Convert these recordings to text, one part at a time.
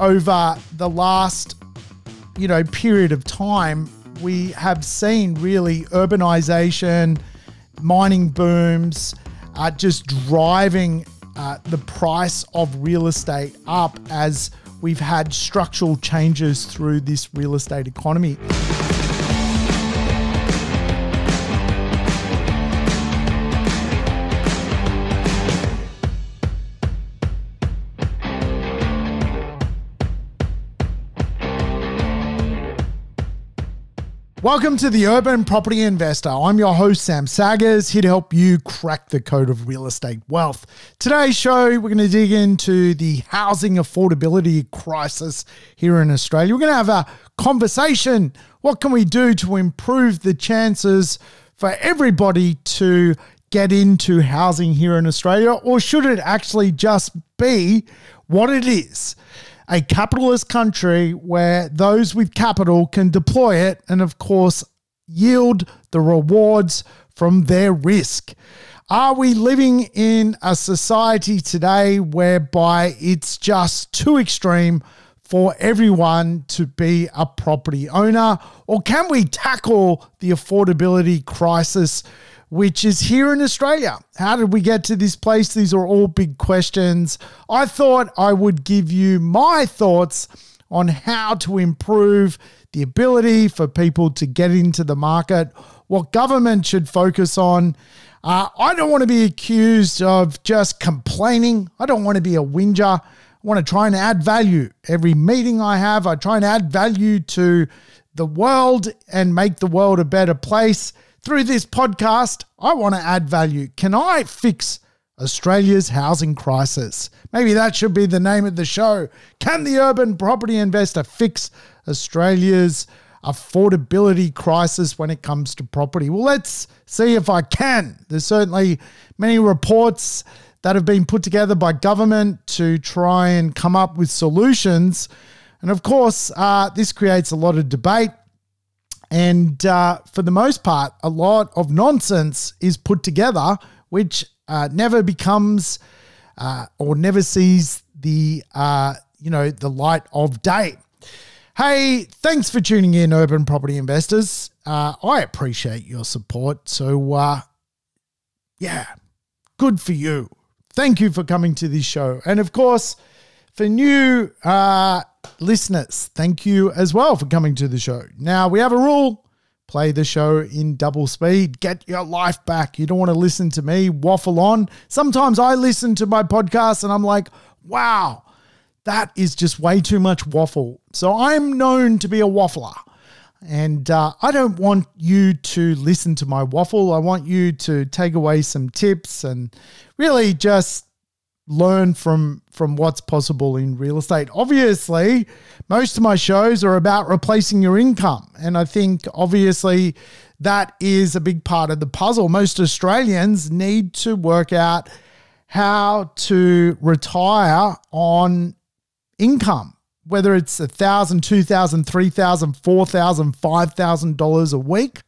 over the last, you know, period of time, we have seen really urbanization, mining booms, uh, just driving uh, the price of real estate up as we've had structural changes through this real estate economy. Welcome to the Urban Property Investor. I'm your host, Sam Saggers, here to help you crack the code of real estate wealth. Today's show, we're going to dig into the housing affordability crisis here in Australia. We're going to have a conversation. What can we do to improve the chances for everybody to get into housing here in Australia? Or should it actually just be what it is? A capitalist country where those with capital can deploy it and, of course, yield the rewards from their risk. Are we living in a society today whereby it's just too extreme for everyone to be a property owner? Or can we tackle the affordability crisis which is here in Australia. How did we get to this place? These are all big questions. I thought I would give you my thoughts on how to improve the ability for people to get into the market, what government should focus on. Uh, I don't want to be accused of just complaining. I don't want to be a whinger. I want to try and add value. Every meeting I have, I try and add value to the world and make the world a better place through this podcast, I want to add value. Can I fix Australia's housing crisis? Maybe that should be the name of the show. Can the urban property investor fix Australia's affordability crisis when it comes to property? Well, let's see if I can. There's certainly many reports that have been put together by government to try and come up with solutions. And of course, uh, this creates a lot of debate. And uh, for the most part, a lot of nonsense is put together, which uh, never becomes uh, or never sees the uh, you know the light of day. Hey, thanks for tuning in, urban property investors. Uh, I appreciate your support. So, uh, yeah, good for you. Thank you for coming to this show, and of course, for new listeners, thank you as well for coming to the show. Now, we have a rule play the show in double speed, get your life back. You don't want to listen to me waffle on. Sometimes I listen to my podcast and I'm like, wow, that is just way too much waffle. So I'm known to be a waffler. And uh, I don't want you to listen to my waffle. I want you to take away some tips and really just learn from from what's possible in real estate. Obviously, most of my shows are about replacing your income, and I think obviously that is a big part of the puzzle. Most Australians need to work out how to retire on income, whether it's a thousand, two thousand, three thousand, four thousand, five thousand dollars a week.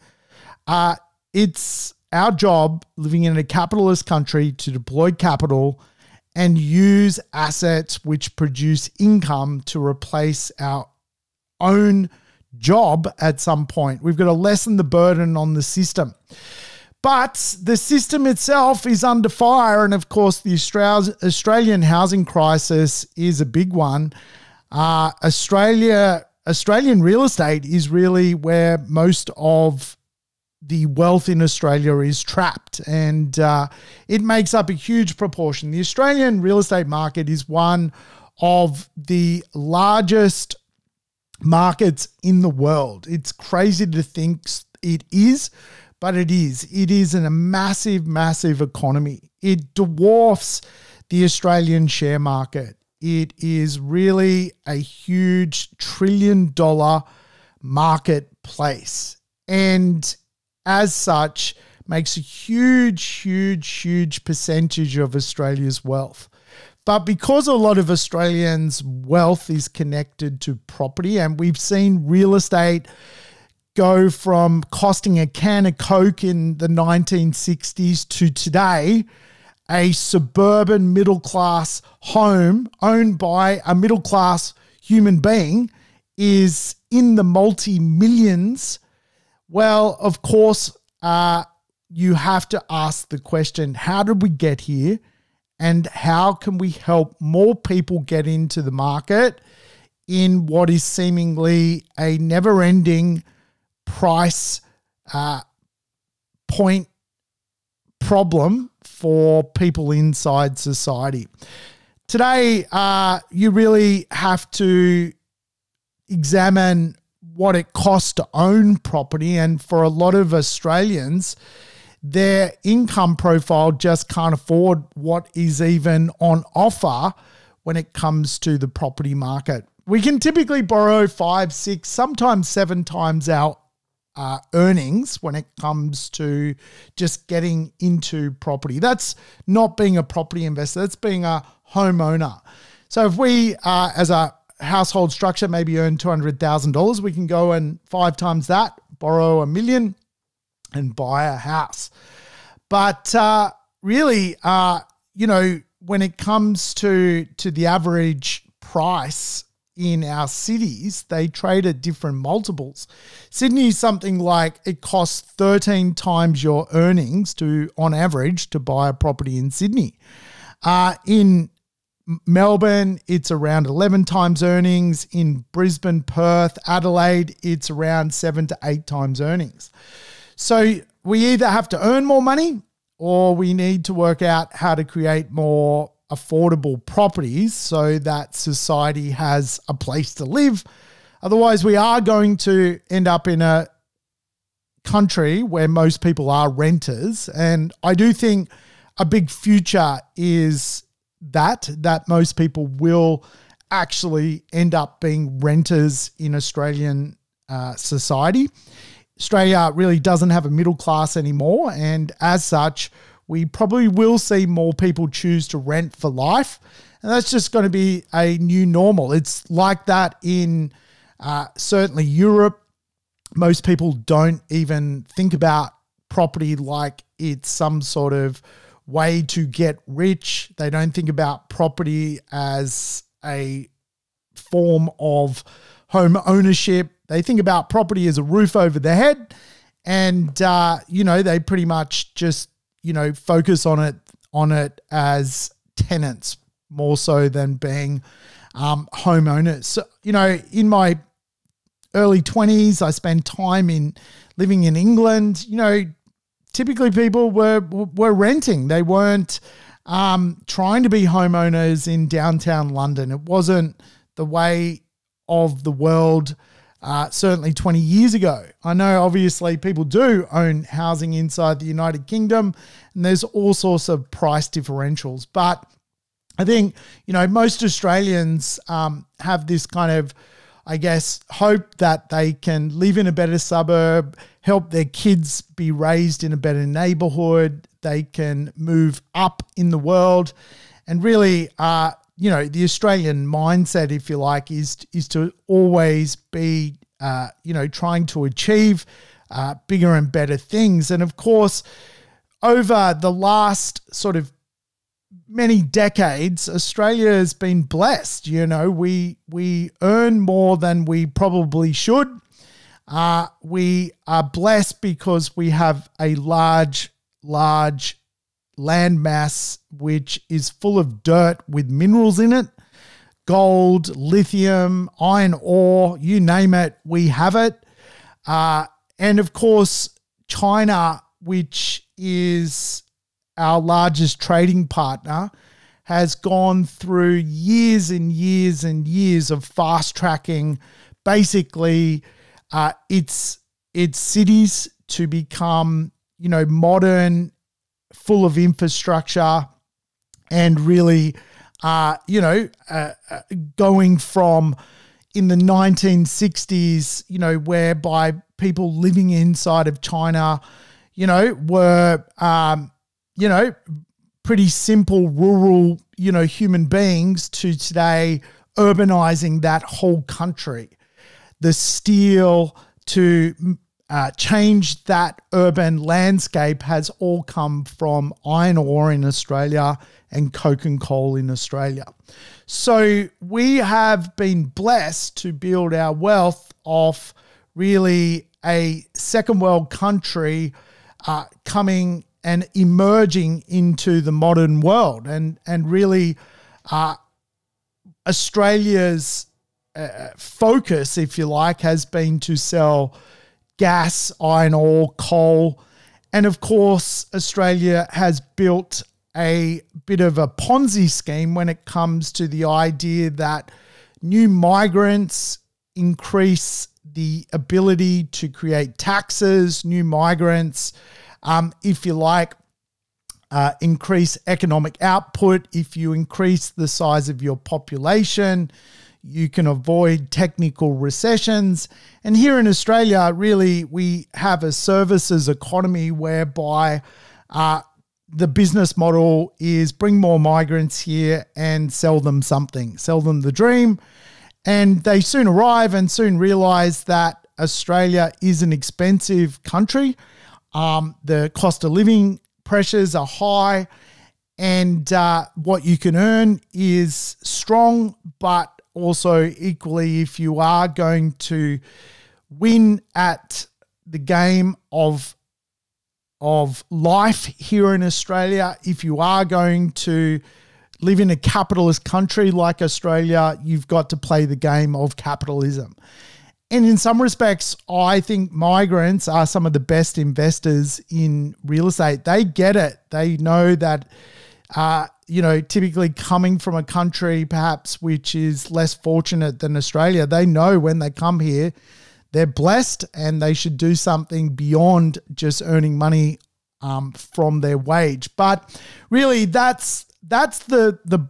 Uh, it's our job living in a capitalist country to deploy capital and use assets which produce income to replace our own job at some point. We've got to lessen the burden on the system. But the system itself is under fire. And of course, the Australian housing crisis is a big one. Uh, Australia, Australian real estate is really where most of the wealth in Australia is trapped and uh, it makes up a huge proportion. The Australian real estate market is one of the largest markets in the world. It's crazy to think it is, but it is. It is in a massive, massive economy. It dwarfs the Australian share market. It is really a huge trillion dollar marketplace. And as such, makes a huge, huge, huge percentage of Australia's wealth. But because a lot of Australians' wealth is connected to property, and we've seen real estate go from costing a can of Coke in the 1960s to today, a suburban middle class home owned by a middle class human being is in the multi millions, well, of course, uh, you have to ask the question how did we get here? And how can we help more people get into the market in what is seemingly a never ending price uh, point problem for people inside society? Today, uh, you really have to examine what it costs to own property. And for a lot of Australians, their income profile just can't afford what is even on offer when it comes to the property market. We can typically borrow five, six, sometimes seven times our uh, earnings when it comes to just getting into property. That's not being a property investor, that's being a homeowner. So if we, uh, as a household structure, maybe earn $200,000, we can go and five times that, borrow a million, and buy a house. But uh, really, uh, you know, when it comes to to the average price in our cities, they trade at different multiples. Sydney is something like it costs 13 times your earnings to, on average, to buy a property in Sydney. Uh, in Melbourne, it's around 11 times earnings. In Brisbane, Perth, Adelaide, it's around seven to eight times earnings. So we either have to earn more money or we need to work out how to create more affordable properties so that society has a place to live. Otherwise, we are going to end up in a country where most people are renters. And I do think a big future is that, that most people will actually end up being renters in Australian uh, society. Australia really doesn't have a middle class anymore. And as such, we probably will see more people choose to rent for life. And that's just going to be a new normal. It's like that in uh, certainly Europe. Most people don't even think about property like it's some sort of way to get rich. They don't think about property as a form of home ownership. They think about property as a roof over their head, and uh, you know they pretty much just you know focus on it on it as tenants more so than being um, homeowners. So, you know, in my early 20s, I spent time in living in England. You know, typically people were were renting. They weren't um, trying to be homeowners in downtown London. It wasn't the way of the world uh, certainly 20 years ago. I know obviously people do own housing inside the United Kingdom, and there's all sorts of price differentials. But I think, you know, most Australians um, have this kind of, I guess, hope that they can live in a better suburb, help their kids be raised in a better neighborhood, they can move up in the world, and really, uh, you know, the Australian mindset, if you like, is is to always be, uh, you know, trying to achieve uh, bigger and better things. And of course, over the last sort of many decades, Australia has been blessed. You know, we we earn more than we probably should. Uh, we are blessed because we have a large, large landmass which is full of dirt with minerals in it gold, lithium, iron ore, you name it, we have it. Uh, and of course, China, which is our largest trading partner, has gone through years and years and years of fast tracking basically uh, its its cities to become you know modern full of infrastructure and really, uh, you know, uh, uh, going from in the 1960s, you know, whereby people living inside of China, you know, were, um, you know, pretty simple rural, you know, human beings to today urbanizing that whole country. The steel to uh, change that urban landscape has all come from iron ore in Australia and coke and coal in Australia. So we have been blessed to build our wealth off really a second world country uh, coming and emerging into the modern world, and and really uh, Australia's uh, focus, if you like, has been to sell gas, iron ore, coal, and of course Australia has built a bit of a Ponzi scheme when it comes to the idea that new migrants increase the ability to create taxes, new migrants, um, if you like, uh, increase economic output. If you increase the size of your population, you can avoid technical recessions. And here in Australia, really, we have a services economy whereby uh, the business model is bring more migrants here and sell them something, sell them the dream. And they soon arrive and soon realize that Australia is an expensive country. Um, the cost of living pressures are high, and uh, what you can earn is strong, but also equally, if you are going to win at the game of of life here in Australia, if you are going to live in a capitalist country like Australia, you've got to play the game of capitalism. And in some respects, I think migrants are some of the best investors in real estate. They get it. They know that, uh, you know, typically coming from a country perhaps which is less fortunate than Australia, they know when they come here they're blessed and they should do something beyond just earning money um, from their wage. But really, that's that's the the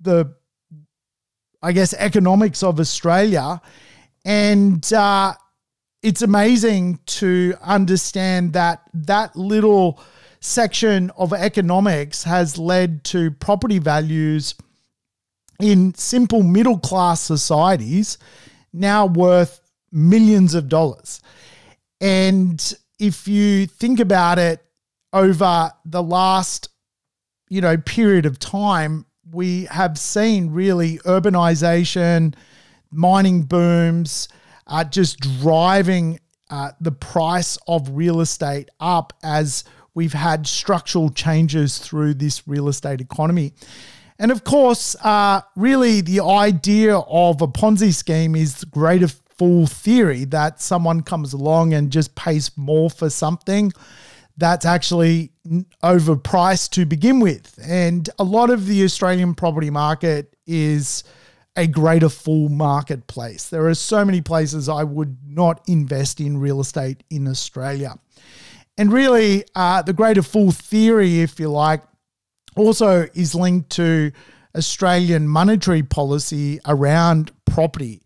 the I guess economics of Australia, and uh, it's amazing to understand that that little section of economics has led to property values in simple middle class societies now worth millions of dollars. And if you think about it over the last, you know, period of time, we have seen really urbanization, mining booms, uh, just driving uh, the price of real estate up as we've had structural changes through this real estate economy. And of course, uh, really the idea of a Ponzi scheme is the greater fool theory that someone comes along and just pays more for something that's actually overpriced to begin with. And a lot of the Australian property market is a greater fool marketplace. There are so many places I would not invest in real estate in Australia. And really, uh, the greater fool theory, if you like, also is linked to Australian monetary policy around property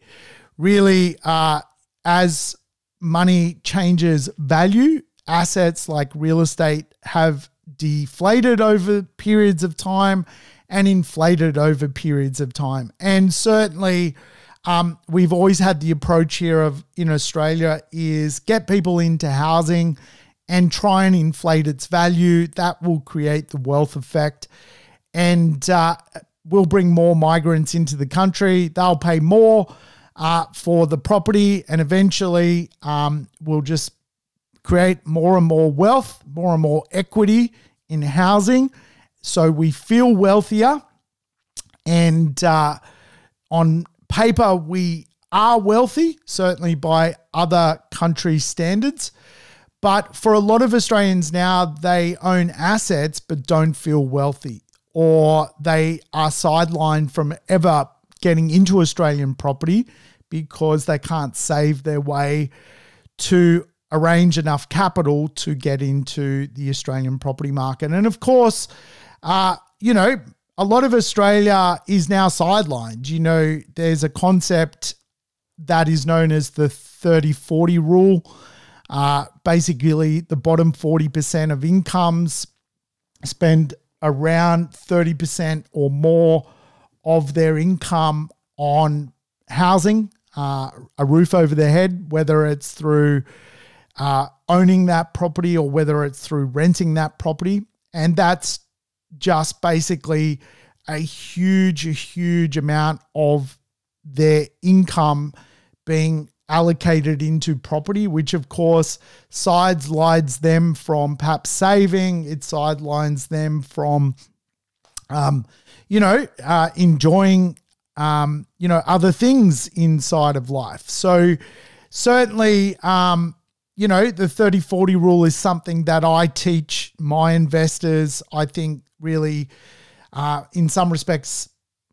really, uh, as money changes value, assets like real estate have deflated over periods of time and inflated over periods of time. And certainly, um, we've always had the approach here of in Australia is get people into housing and try and inflate its value. That will create the wealth effect and uh, will bring more migrants into the country. They'll pay more uh, for the property, and eventually um, we'll just create more and more wealth, more and more equity in housing. So we feel wealthier, and uh, on paper, we are wealthy, certainly by other country standards. But for a lot of Australians now, they own assets but don't feel wealthy, or they are sidelined from ever getting into Australian property because they can't save their way to arrange enough capital to get into the Australian property market. And of course, uh, you know, a lot of Australia is now sidelined. You know, there's a concept that is known as the 30 40 rule. Uh, basically, the bottom 40% of incomes spend around 30% or more of their income on housing uh, a roof over their head, whether it's through uh, owning that property or whether it's through renting that property. And that's just basically a huge, huge amount of their income being allocated into property, which of course sidelines them from perhaps saving, it sidelines them from, um, you know, uh, enjoying, um, you know, other things inside of life. So certainly, um, you know, the 30 40 rule is something that I teach my investors. I think really, uh, in some respects,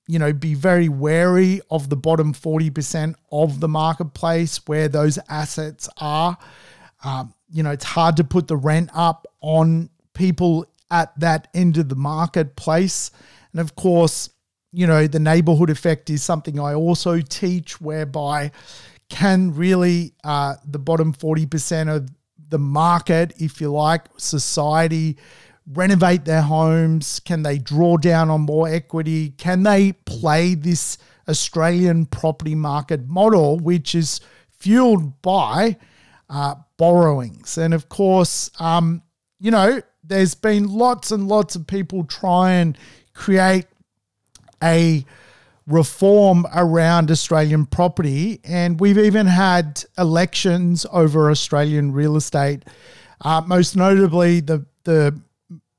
you know, be very wary of the bottom 40% of the marketplace where those assets are. Um, you know, it's hard to put the rent up on people at that end of the marketplace. And of course, you know, the neighborhood effect is something I also teach, whereby can really uh, the bottom 40% of the market, if you like, society, renovate their homes? Can they draw down on more equity? Can they play this Australian property market model, which is fueled by uh, borrowings? And of course, um, you know, there's been lots and lots of people try and create a reform around Australian property. And we've even had elections over Australian real estate. Uh, most notably, the, the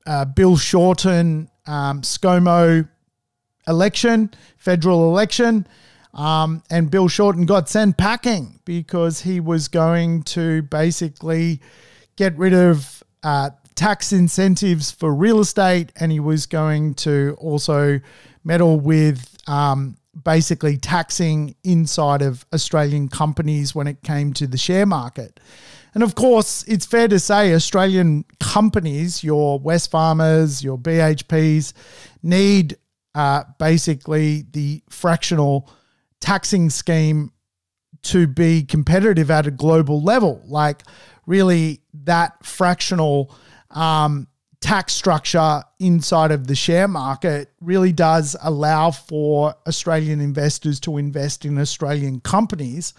uh, Bill Shorten um, ScoMo election, federal election. Um, and Bill Shorten got sent packing because he was going to basically get rid of uh, tax incentives for real estate and he was going to also meddle with um, basically taxing inside of Australian companies when it came to the share market. And of course, it's fair to say Australian companies, your Wesfarmers, your BHPs, need uh, basically the fractional taxing scheme to be competitive at a global level. Like, really, that fractional um, tax structure inside of the share market really does allow for Australian investors to invest in Australian companies.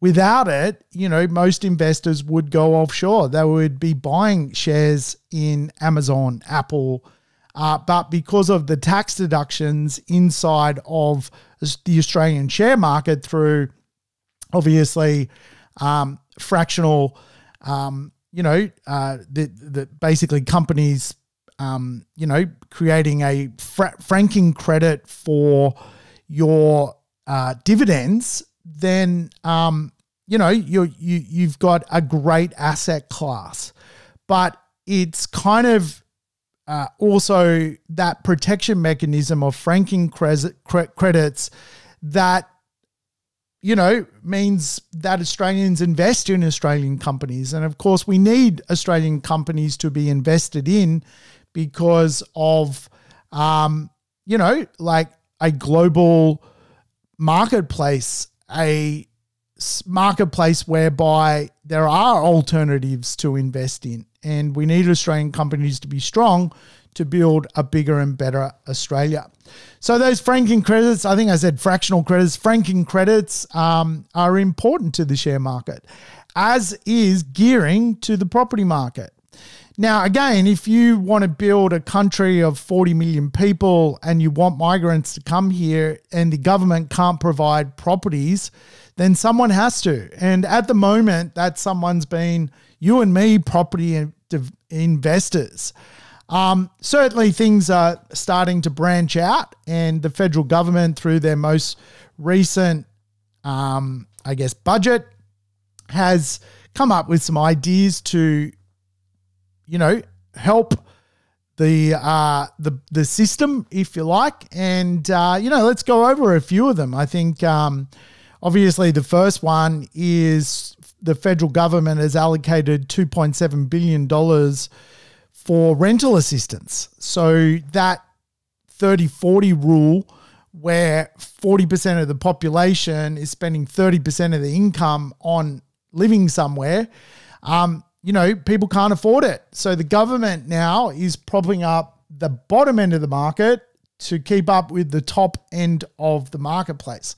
Without it, you know, most investors would go offshore. They would be buying shares in Amazon, Apple, uh, but because of the tax deductions inside of the Australian share market through obviously um, fractional um, you know, uh, the basically companies, um, you know, creating a fra- franking credit for your uh, dividends, then um, you know you you you've got a great asset class, but it's kind of uh, also that protection mechanism of franking cre- credits that you know, means that Australians invest in Australian companies. And of course, we need Australian companies to be invested in because of, um, you know, like a global marketplace, a marketplace whereby there are alternatives to invest in. And we need Australian companies to be strong to build a bigger and better Australia. So those franking credits, I think I said fractional credits, franking credits um, are important to the share market, as is gearing to the property market. Now, again, if you want to build a country of 40 million people and you want migrants to come here and the government can't provide properties, then someone has to. And at the moment, that someone's been you and me, property investors. Um, certainly, things are starting to branch out, and the federal government, through their most recent, um, I guess, budget, has come up with some ideas to, you know, help the uh, the the system, if you like, and uh, you know, let's go over a few of them. I think, um, obviously, the first one is the federal government has allocated two point seven billion dollars for rental assistance. So that 30 40 rule, where 40% of the population is spending 30% of the income on living somewhere, um, you know, people can't afford it. So the government now is propping up the bottom end of the market to keep up with the top end of the marketplace,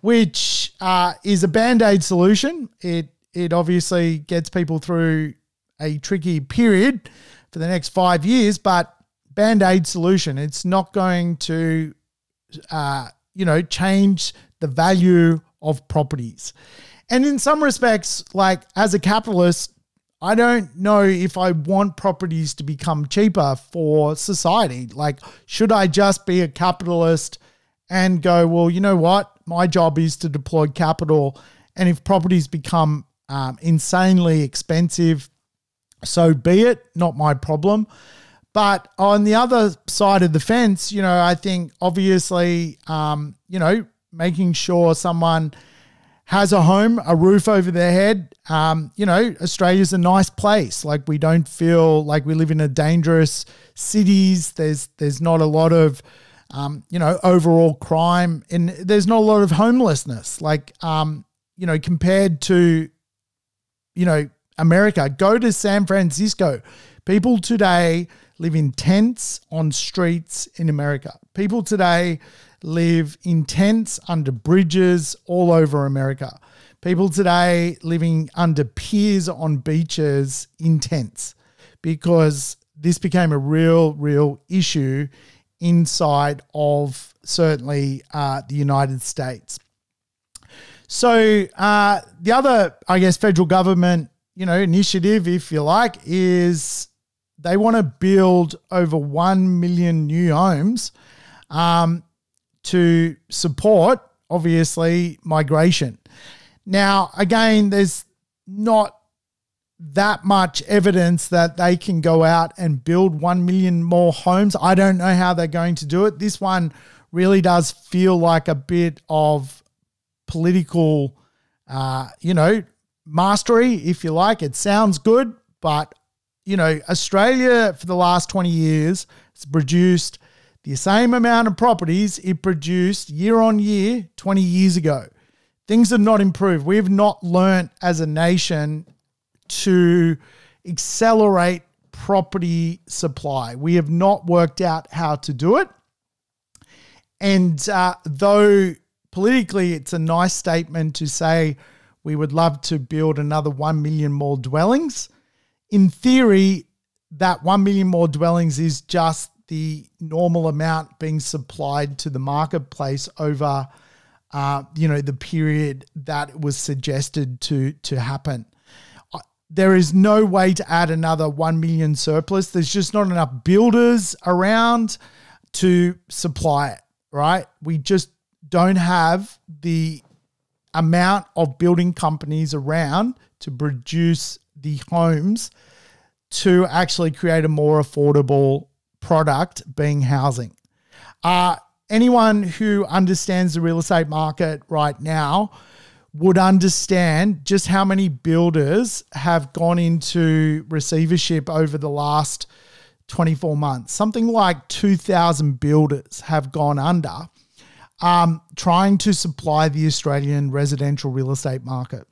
which uh, is a band aid solution. It it obviously gets people through a tricky period for the next five years, but band aid solution. It's not going to, uh, you know, change the value of properties. And in some respects, like as a capitalist, I don't know if I want properties to become cheaper for society. Like, should I just be a capitalist and go, well, you know what? My job is to deploy capital. And if properties become um, insanely expensive, so be it, not my problem. But on the other side of the fence, you know, I think obviously, um, you know, making sure someone has a home, a roof over their head. Um, you know, Australia's a nice place. Like we don't feel like we live in a dangerous cities. There's there's not a lot of um, you know, overall crime and there's not a lot of homelessness. Like um, you know, compared to you know, America, go to San Francisco. People today live in tents on streets in America. People today live in tents under bridges all over America. People today living under piers on beaches in tents because this became a real, real issue inside of certainly uh, the United States. So uh, the other, I guess, federal government, you know, initiative, if you like, is they want to build over one million new homes um, to support, obviously, migration. Now, again, there's not that much evidence that they can go out and build 1 million more homes. I don't know how they're going to do it. This one really does feel like a bit of political, uh, you know, mastery, if you like. It sounds good, but, you know, Australia for the last 20 years has produced the same amount of properties it produced year on year 20 years ago. Things have not improved. We have not learnt as a nation to accelerate property supply. We have not worked out how to do it. And uh, though politically it's a nice statement to say we would love to build another 1 million more dwellings, in theory, that 1 million more dwellings is just the normal amount being supplied to the marketplace over uh, you know the period that was suggested to to happen. There is no way to add another 1 million surplus. There's just not enough builders around to supply it right? We just don't have the amount of building companies around to produce the homes to actually create a more affordable product being housing. Uh, anyone who understands the real estate market right now would understand just how many builders have gone into receivership over the last 24 months. Something like 2,000 builders have gone under um, trying to supply the Australian residential real estate market.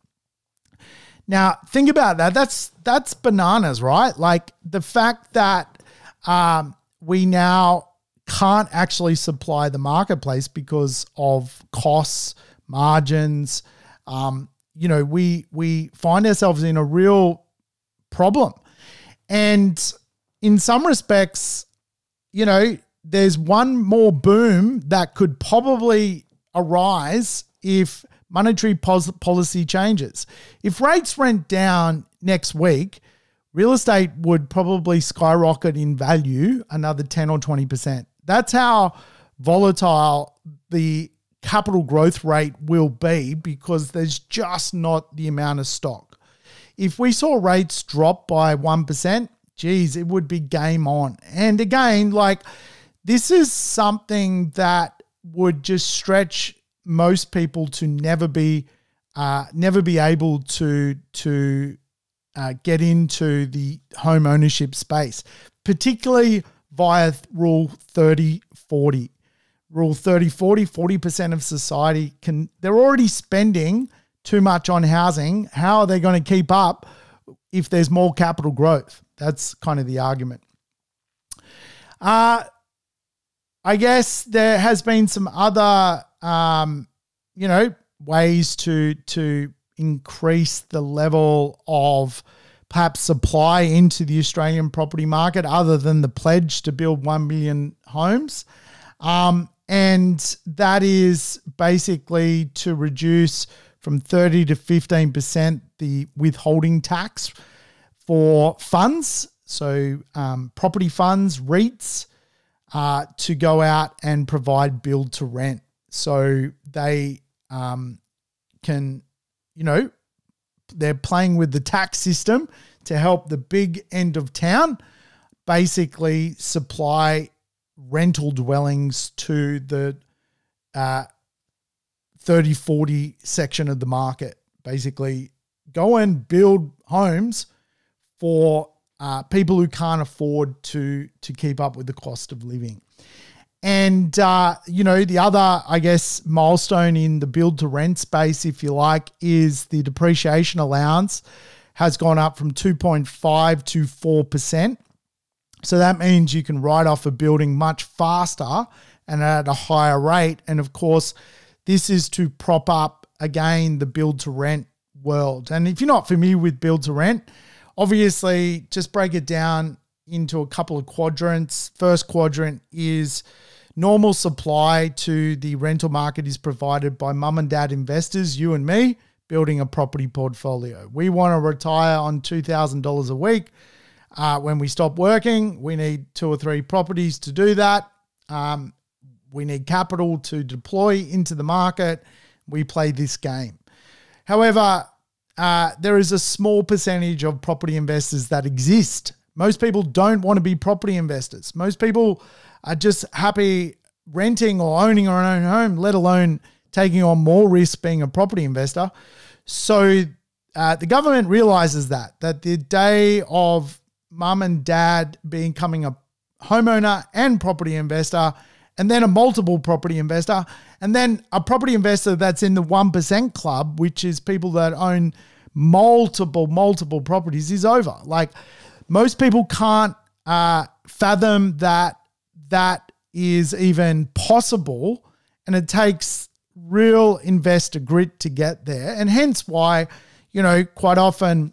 Now, think about that. That's that's bananas, right? Like the fact that um, we now can't actually supply the marketplace because of costs, margins. Um, you know, we we find ourselves in a real problem, and in some respects, you know, there's one more boom that could probably arise if monetary pos- policy changes. If rates went down next week, real estate would probably skyrocket in value another 10 or 20%. That's how volatile the capital growth rate will be because there's just not the amount of stock. If we saw rates drop by 1%, geez, it would be game on. And again, like this is something that would just stretch most people to never be uh, never be able to to uh, get into the home ownership space, particularly via Rule 30 40. Rule 30 40, 40% of society can, they're already spending too much on housing. How are they going to keep up if there's more capital growth? That's kind of the argument. Uh, I guess there has been some other, um, you know, ways to to increase the level of perhaps supply into the Australian property market other than the pledge to build 1 million homes. Um, and that is basically to reduce from 30 to 15% the withholding tax for funds, so um, property funds, REITs, uh, to go out and provide build to rent. So they um, can, you know, they're playing with the tax system to help the big end of town basically supply rental dwellings to the uh, 30 40 section of the market. Basically, go and build homes for uh, people who can't afford to to keep up with the cost of living. And uh, you know, the other, I guess, milestone in the build to rent space, if you like, is the depreciation allowance has gone up from 2.5 to 4%. So that means you can write off a building much faster and at a higher rate. And of course, this is to prop up again the build to rent world. And if you're not familiar with build to rent, obviously just break it down into a couple of quadrants. First quadrant is normal supply to the rental market is provided by mum and dad investors, you and me, building a property portfolio. We want to retire on $2,000 a week. Uh, when we stop working, we need two or three properties to do that. Um, we need capital to deploy into the market. We play this game. However, uh, there is a small percentage of property investors that exist. Most people don't want to be property investors. Most people are just happy renting or owning their own home, let alone taking on more risk being a property investor. So uh, the government realizes that that the day of mum and dad becoming a homeowner and property investor, and then a multiple property investor, and then a property investor that's in the 1% club, which is people that own multiple, multiple properties, is over. Like most people can't uh, fathom that that is even possible. And it takes real investor grit to get there. And hence why, you know, quite often,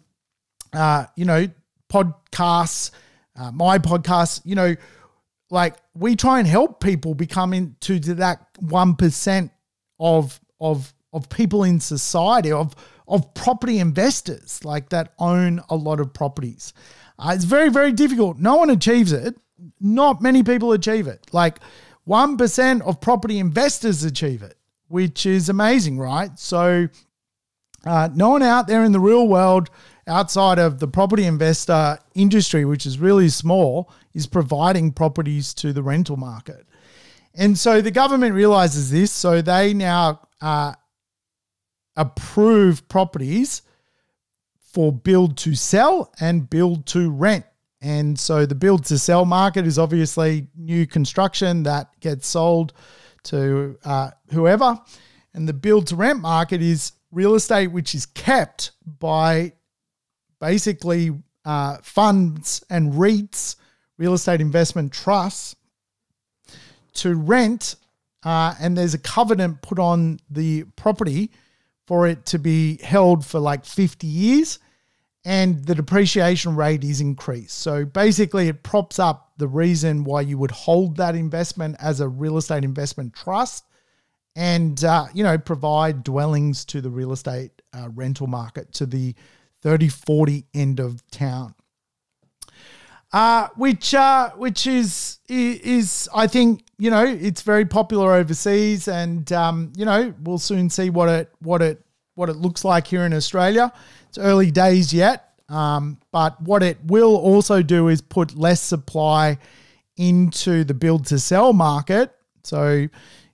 uh, you know, podcasts, uh, my podcast, you know, like we try and help people become into that 1% of, of, of people in society, of, of property investors like that own a lot of properties. Uh, it's very, very difficult. No one achieves it not many people achieve it. Like 1% of property investors achieve it, which is amazing, right? So, uh, no one out there in the real world outside of the property investor industry, which is really small, is providing properties to the rental market. And so the government realizes this, so they now uh, approve properties for build to sell and build to rent. And so the build to sell market is obviously new construction that gets sold to uh, whoever. And the build to rent market is real estate which is kept by basically uh, funds and REITs, real estate investment trusts, to rent. Uh, and there's a covenant put on the property for it to be held for like 50 years and the depreciation rate is increased. So basically, it props up the reason why you would hold that investment as a real estate investment trust and, uh, you know, provide dwellings to the real estate uh, rental market to the 30, 40 end of town. Uh, which uh, which is is I think you know it's very popular overseas, and um, you know we'll soon see what it what it what it looks like here in Australia. It's early days yet, um, but what it will also do is put less supply into the build to sell market. So,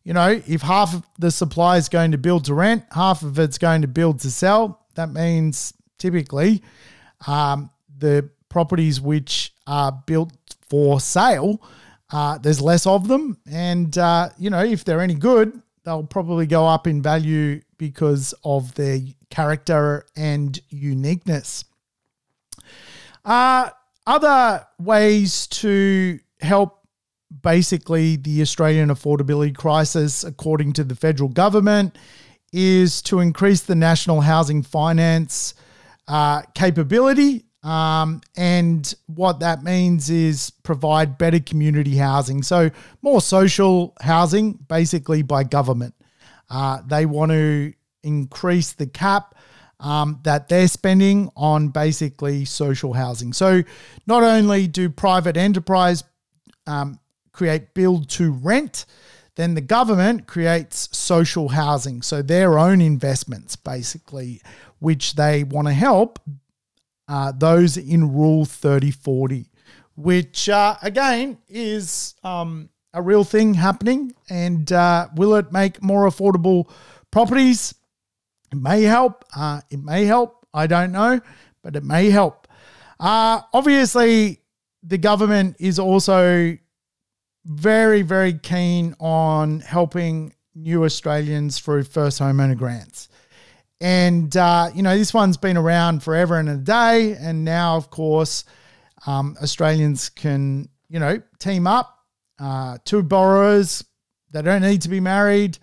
you know, if half of the supply is going to build to rent, half of it's going to build to sell, that means typically um, the properties which are built for sale, uh, there's less of them. And, uh, you know, if they're any good, they'll probably go up in value because of their character and uniqueness. Uh, other ways to help basically the Australian affordability crisis, according to the federal government, is to increase the national housing finance uh, capability Um, and what that means is provide better community housing. So, more social housing, basically by government. Uh, they want to increase the cap um, that they're spending on basically social housing. So, not only do private enterprise um, create build to rent, then the government creates social housing. So, their own investments, basically, which they want to help uh, those in Rule 3040, which uh, again is um, a real thing happening. And uh, will it make more affordable properties? It may help. Uh, it may help. I don't know, but it may help. Uh, obviously, the government is also very, very keen on helping new Australians through first homeowner grants. And, uh, you know, this one's been around forever and a day. And now, of course, um, Australians can, you know, team up. Uh, two borrowers, they don't need to be married.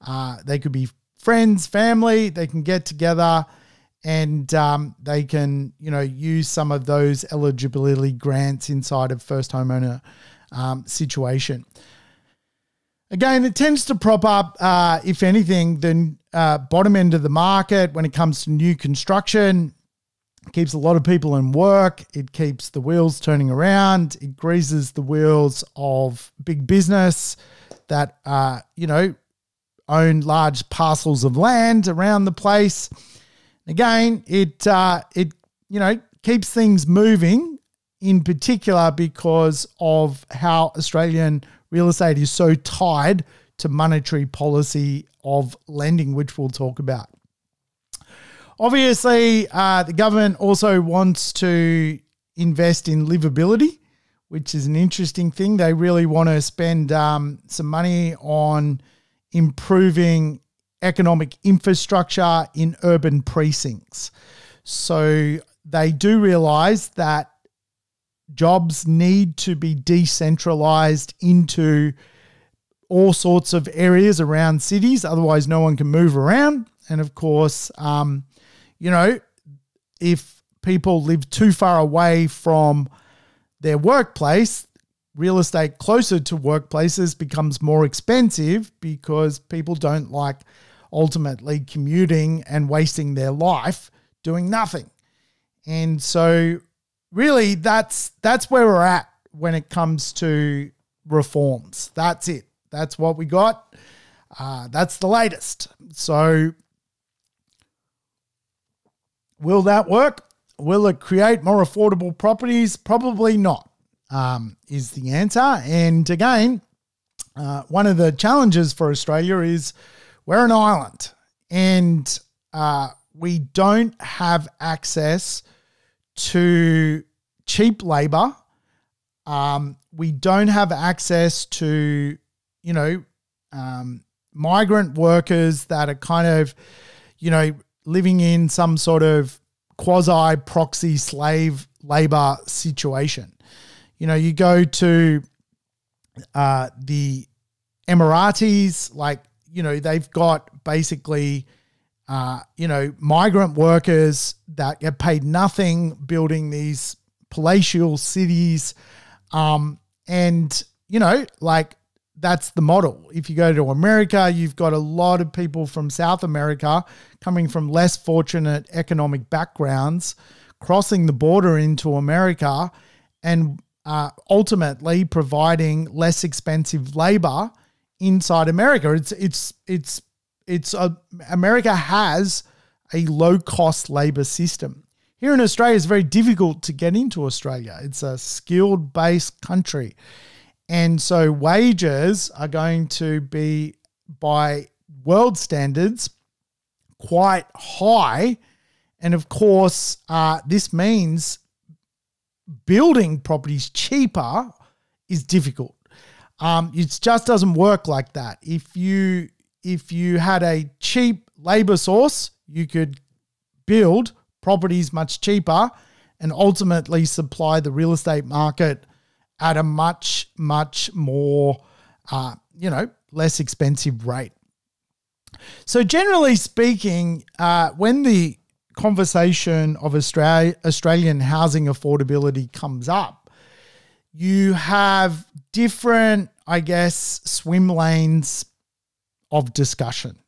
Uh, they could be friends, family. They can get together and um, they can, you know, use some of those eligibility grants inside of first homeowner um, situation. Again, it tends to prop up, uh, if anything, the uh, bottom end of the market when it comes to new construction. It keeps a lot of people in work. It keeps the wheels turning around. It greases the wheels of big business that, uh, you know, own large parcels of land around the place. Again, it uh, it you know keeps things moving. In particular, because of how Australian real estate is so tied to monetary policy of lending, which we'll talk about. Obviously, uh, the government also wants to invest in livability, which is an interesting thing. They really want to spend um, some money on improving economic infrastructure in urban precincts. So they do realize that jobs need to be decentralized into all sorts of areas around cities. Otherwise, no one can move around. And of course, um, you know, if people live too far away from their workplace, real estate closer to workplaces becomes more expensive because people don't like ultimately commuting and wasting their life doing nothing. And so really that's that's where we're at when it comes to reforms. That's it. That's what we got. Uh, that's the latest. So, will that work? Will it create more affordable properties? Probably not, um, is the answer. And again, uh, one of the challenges for Australia is we're an island and uh, we don't have access to cheap labor. Um, we don't have access to, you know, um, migrant workers that are kind of, you know, living in some sort of quasi proxy slave labor situation. You know, you go to uh, the Emiratis, like, you know, they've got basically uh, you know, migrant workers that get paid nothing building these palatial cities. Um, and, you know, like that's the model. If you go to America, you've got a lot of people from South America coming from less fortunate economic backgrounds crossing the border into America and uh, ultimately providing less expensive labor inside America. It's it's it's it's a, America has a low cost labor system. Here in Australia, it's very difficult to get into Australia. It's a skilled based country. And so wages are going to be, by world standards, quite high. And of course, uh, this means building properties cheaper is difficult. Um, it just doesn't work like that. If you if you had a cheap labor source, you could build properties much cheaper and ultimately supply the real estate market at a much, much more, uh, you know, less expensive rate. So, generally speaking, uh, when the conversation of Australia, Australian housing affordability comes up, you have different, I guess, swim lanes of discussion.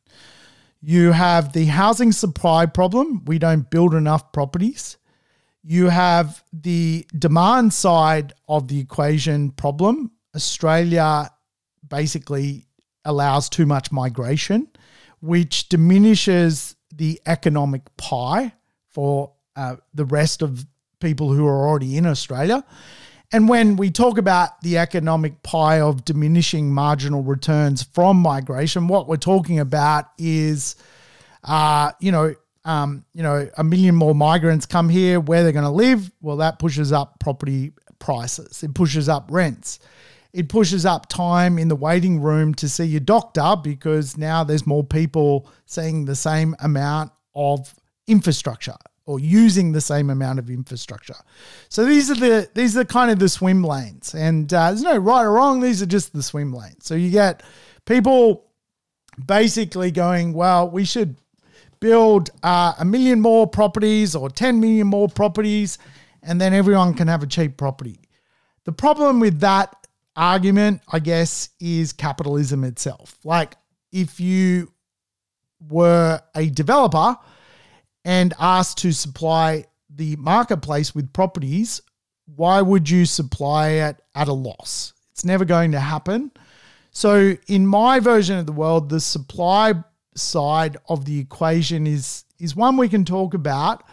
You have the housing supply problem. We don't build enough properties. You have the demand side of the equation problem. Australia basically allows too much migration, which diminishes the economic pie for uh, the rest of people who are already in Australia. And when we talk about the economic pie of diminishing marginal returns from migration, what we're talking about is, uh, you know, um, you know, a million more migrants come here, where they're going to live. Well, that pushes up property prices. It pushes up rents. It pushes up time in the waiting room to see your doctor because now there's more people seeing the same amount of infrastructure or using the same amount of infrastructure. So these are the these are kind of the swim lanes, and uh, there's no right or wrong. These are just the swim lanes. So you get people basically going, well, we should build uh, a million more properties or 10 million more properties, and then everyone can have a cheap property. The problem with that argument, I guess, is capitalism itself. Like if you were a developer and asked to supply the marketplace with properties, why would you supply it at a loss? It's never going to happen. So, in my version of the world, the supply side of the equation is is one we can talk about,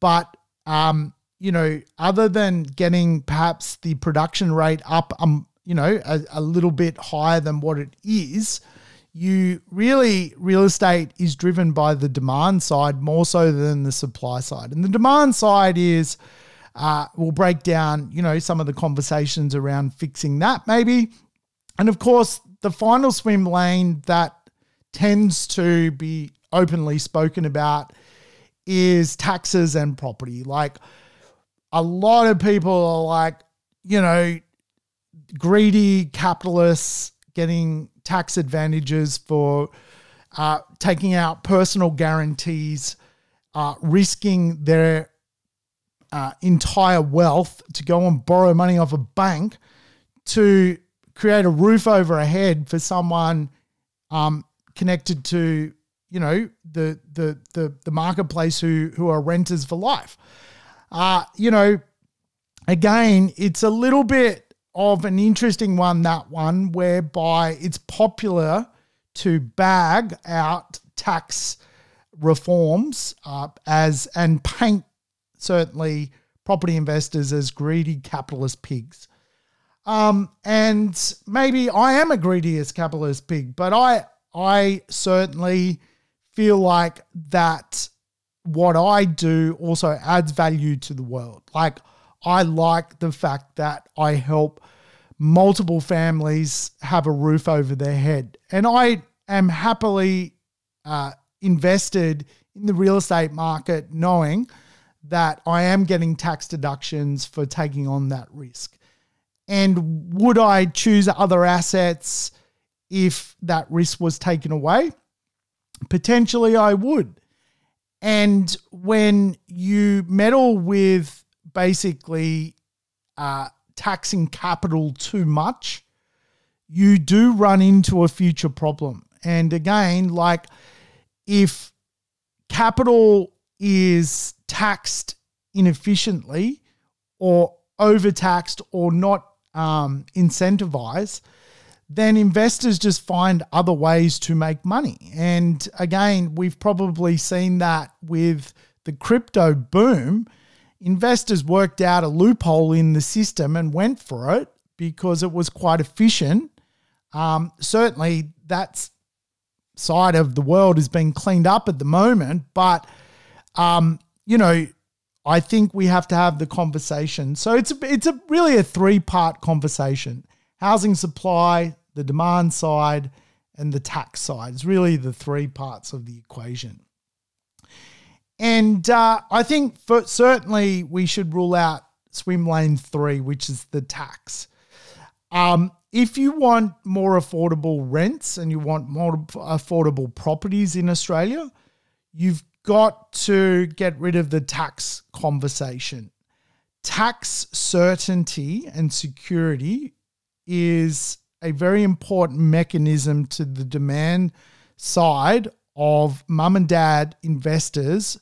but um, you know, other than getting perhaps the production rate up, um, you know, a, a little bit higher than what it is, you really real estate is driven by the demand side more so than the supply side. And the demand side is uh, we'll break down, you know, some of the conversations around fixing that maybe. And of course, the final swim lane that tends to be openly spoken about is taxes and property. Like a lot of people are like, you know, greedy capitalists getting tax advantages for uh, taking out personal guarantees, uh, risking their uh, entire wealth to go and borrow money off a bank to create a roof over a head for someone um, connected to you know the the the, the marketplace who who are renters for life. Uh, you know, again, it's a little bit of an interesting one, that one, whereby it's popular to bag out tax reforms uh, as and paint certainly property investors as greedy capitalist pigs. Um, and maybe I am a greediest capitalist pig, but I I certainly feel like that what I do also adds value to the world. Like I like the fact that I help multiple families have a roof over their head. And I am happily uh, invested in the real estate market knowing that I am getting tax deductions for taking on that risk. And would I choose other assets if that risk was taken away? Potentially, I would. And when you meddle with basically uh, taxing capital too much, you do run into a future problem. And again, like if capital is taxed inefficiently or overtaxed or not um, incentivized, then investors just find other ways to make money. And again, we've probably seen that with the crypto boom investors worked out a loophole in the system and went for it because it was quite efficient. Um, certainly, that side of the world is being cleaned up at the moment, but um, you know, I think we have to have the conversation. So it's a, it's a really a three part conversation: housing supply, the demand side, and the tax side. It's really the three parts of the equation. And uh, I think for certainly we should rule out swim lane three, which is the tax. Um, if you want more affordable rents and you want more affordable properties in Australia, you've got to get rid of the tax conversation. Tax certainty and security is a very important mechanism to the demand side of mum and dad investors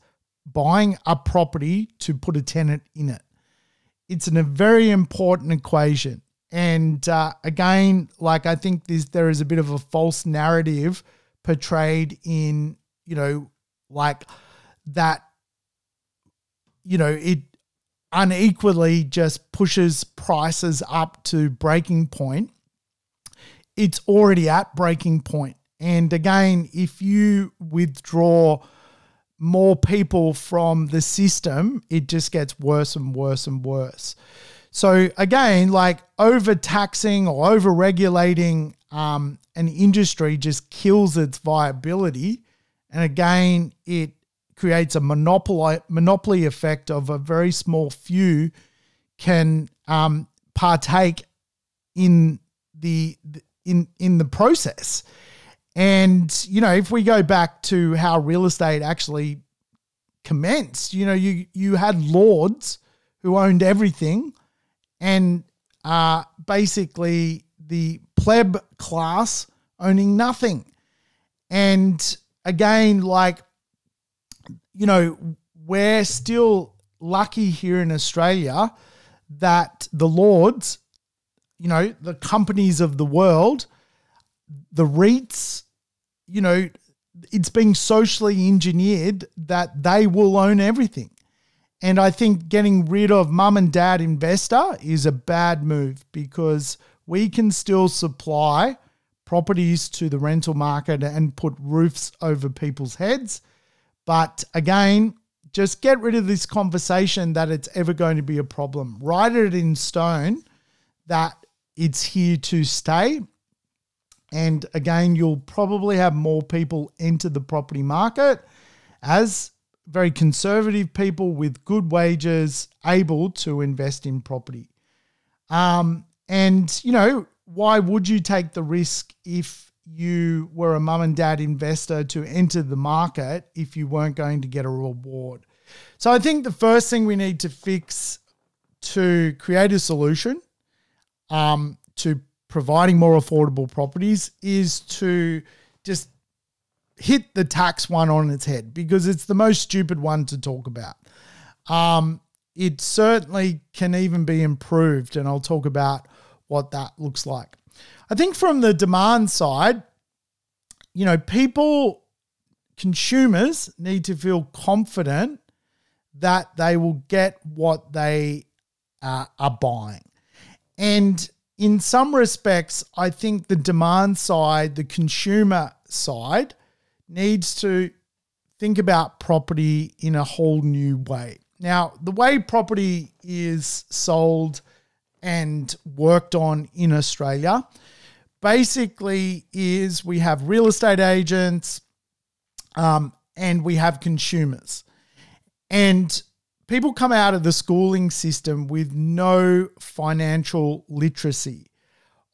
buying a property to put a tenant in it. It's an, a very important equation. And uh, again, like I think there is a bit of a false narrative portrayed in, you know, like that, you know, it unequally just pushes prices up to breaking point. It's already at breaking point. And again, if you withdraw more people from the system, it just gets worse and worse and worse. So again, like overtaxing or over-regulating um, an industry just kills its viability, and again, it creates a monopoly monopoly effect of a very small few can um, partake in the in in the process. And you know, if we go back to how real estate actually commenced, you know, you you had lords who owned everything and uh, basically the pleb class owning nothing. And again, like, you know, we're still lucky here in Australia that the Lords, you know, the companies of the world, the REITs, you know, it's being socially engineered that they will own everything. And I think getting rid of mum and dad investor is a bad move because we can still supply properties to the rental market and put roofs over people's heads. But again, just get rid of this conversation that it's ever going to be a problem. Write it in stone that it's here to stay. And again, you'll probably have more people enter the property market as very conservative people with good wages able to invest in property. Um, and, you know, why would you take the risk if you were a mum and dad investor to enter the market if you weren't going to get a reward? So I think the first thing we need to fix to create a solution um, to providing more affordable properties is to just hit the tax one on its head because it's the most stupid one to talk about. Um, it certainly can even be improved, and I'll talk about what that looks like. I think from the demand side, you know, people, consumers need to feel confident that they will get what they uh, are buying. And in some respects, I think the demand side, the consumer side, needs to think about property in a whole new way. Now, the way property is sold and worked on in Australia basically is we have real estate agents um, and we have consumers. And people come out of the schooling system with no financial literacy.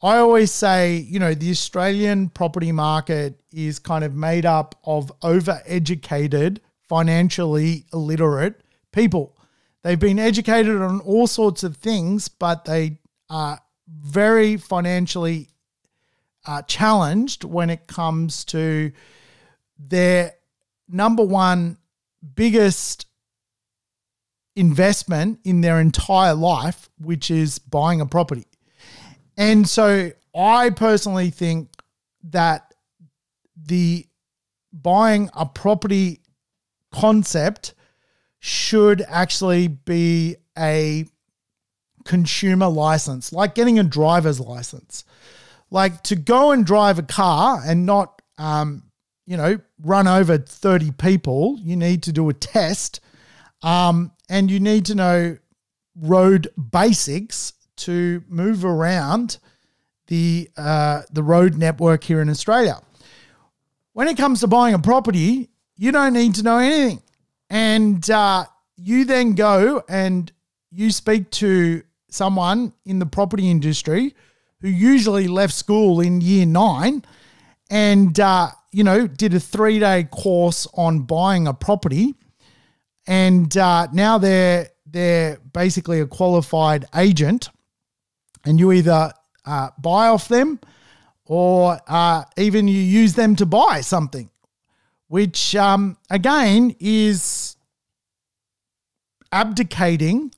I always say, you know, the Australian property market is kind of made up of over-educated, financially illiterate people. They've been educated on all sorts of things, but they are very financially uh, challenged when it comes to their number one biggest investment in their entire life, which is buying a property. And so I personally think that the buying a property concept should actually be a consumer license, like getting a driver's license. Like to go and drive a car and not, um, you know, run over 30 people, you need to do a test um, and you need to know road basics to move around the uh, the road network here in Australia. When it comes to buying a property, you don't need to know anything, and uh, you then go and you speak to someone in the property industry who usually left school in year nine, and uh, you know, did a three day course on buying a property, and uh, now they're they're basically a qualified agent, and you either uh, buy off them or uh, even you use them to buy something, which um, again is abdicating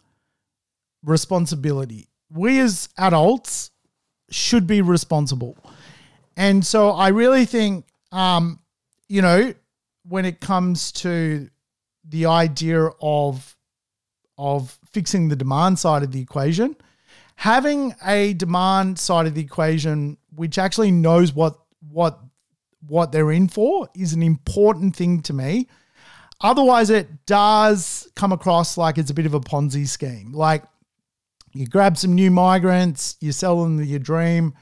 responsibility. We as adults should be responsible. And so I really think, um, you know, when it comes to the idea of of fixing the demand side of the equation, having a demand side of the equation which actually knows what what what they're in for is an important thing to me. Otherwise, it does come across like it's a bit of a Ponzi scheme. Like you grab some new migrants, you sell them your dream,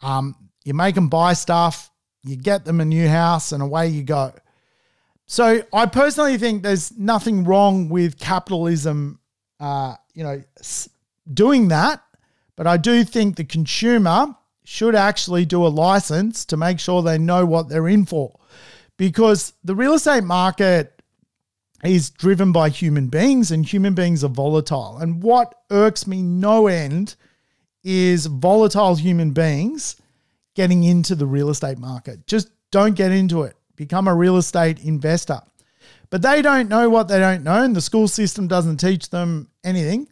um, you make them buy stuff, you get them a new house, and away you go. So I personally think there's nothing wrong with capitalism, uh, you know, doing that. But I do think the consumer should actually do a license to make sure they know what they're in for. Because the real estate market is driven by human beings and human beings are volatile. And what irks me no end is volatile human beings getting into the real estate market. Just don't get into it. Become a real estate investor. But they don't know what they don't know, and the school system doesn't teach them anything.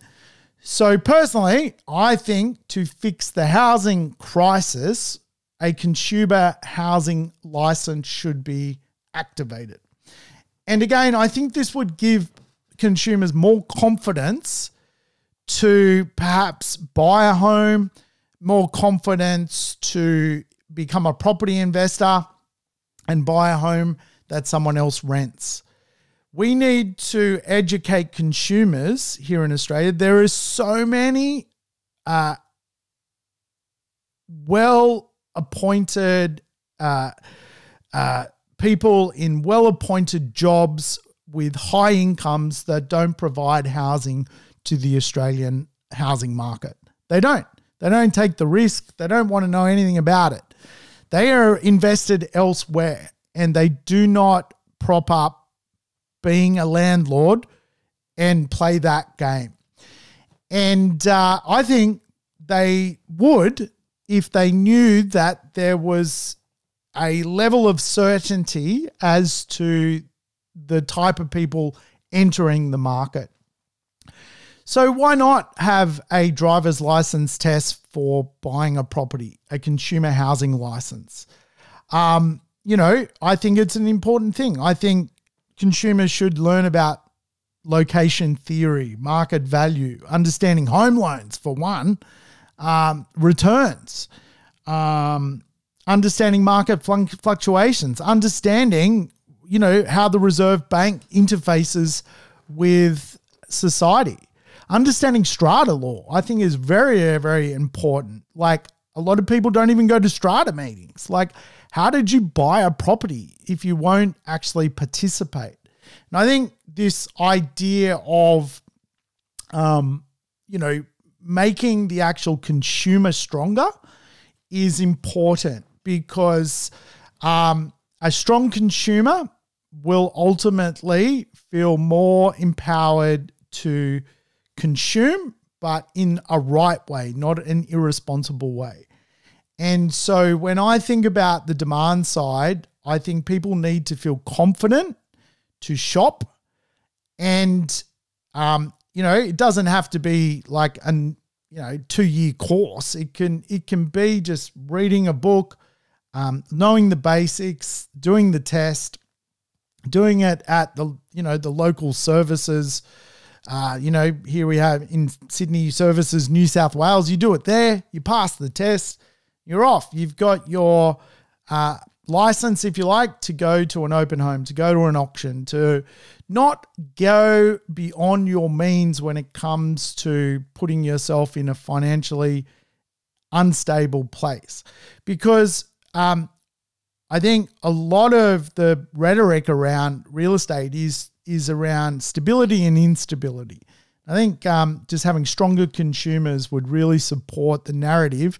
So, personally, I think to fix the housing crisis, a consumer housing license should be activated. And again, I think this would give consumers more confidence to perhaps buy a home, more confidence to become a property investor and buy a home that someone else rents. We need to educate consumers here in Australia. There is so many uh, well appointed uh, uh, people in well appointed jobs with high incomes that don't provide housing to the Australian housing market. They don't. They don't take the risk. They don't want to know anything about it. They are invested elsewhere and they do not prop up being a landlord and play that game. And uh, I think they would if they knew that there was a level of certainty as to the type of people entering the market. So, why not have a driver's license test for buying a property, a consumer housing license? Um, you know, I think it's an important thing. I think consumers should learn about location theory, market value, understanding home loans for one, um, returns, um, understanding market fluctuations, understanding, you know, how the Reserve Bank interfaces with society. Understanding strata law, I think, is very, very important. Like, a lot of people don't even go to strata meetings. Like, how did you buy a property if you won't actually participate? And I think this idea of, um, you know, making the actual consumer stronger is important because um, a strong consumer will ultimately feel more empowered to consume, but in a right way, not an irresponsible way. And so when I think about the demand side, I think people need to feel confident to shop. And, um, you know, it doesn't have to be like an, you know, two year course. It can, it can be just reading a book, um, knowing the basics, doing the test, doing it at the you know the local services. Uh, you know, here we have in Sydney Services, New South Wales. You do it there, you pass the test, you're off. You've got your uh, license, if you like, to go to an open home, to go to an auction, to not go beyond your means when it comes to putting yourself in a financially unstable place. Because um, I think a lot of the rhetoric around real estate is is around stability and instability. I think um, just having stronger consumers would really support the narrative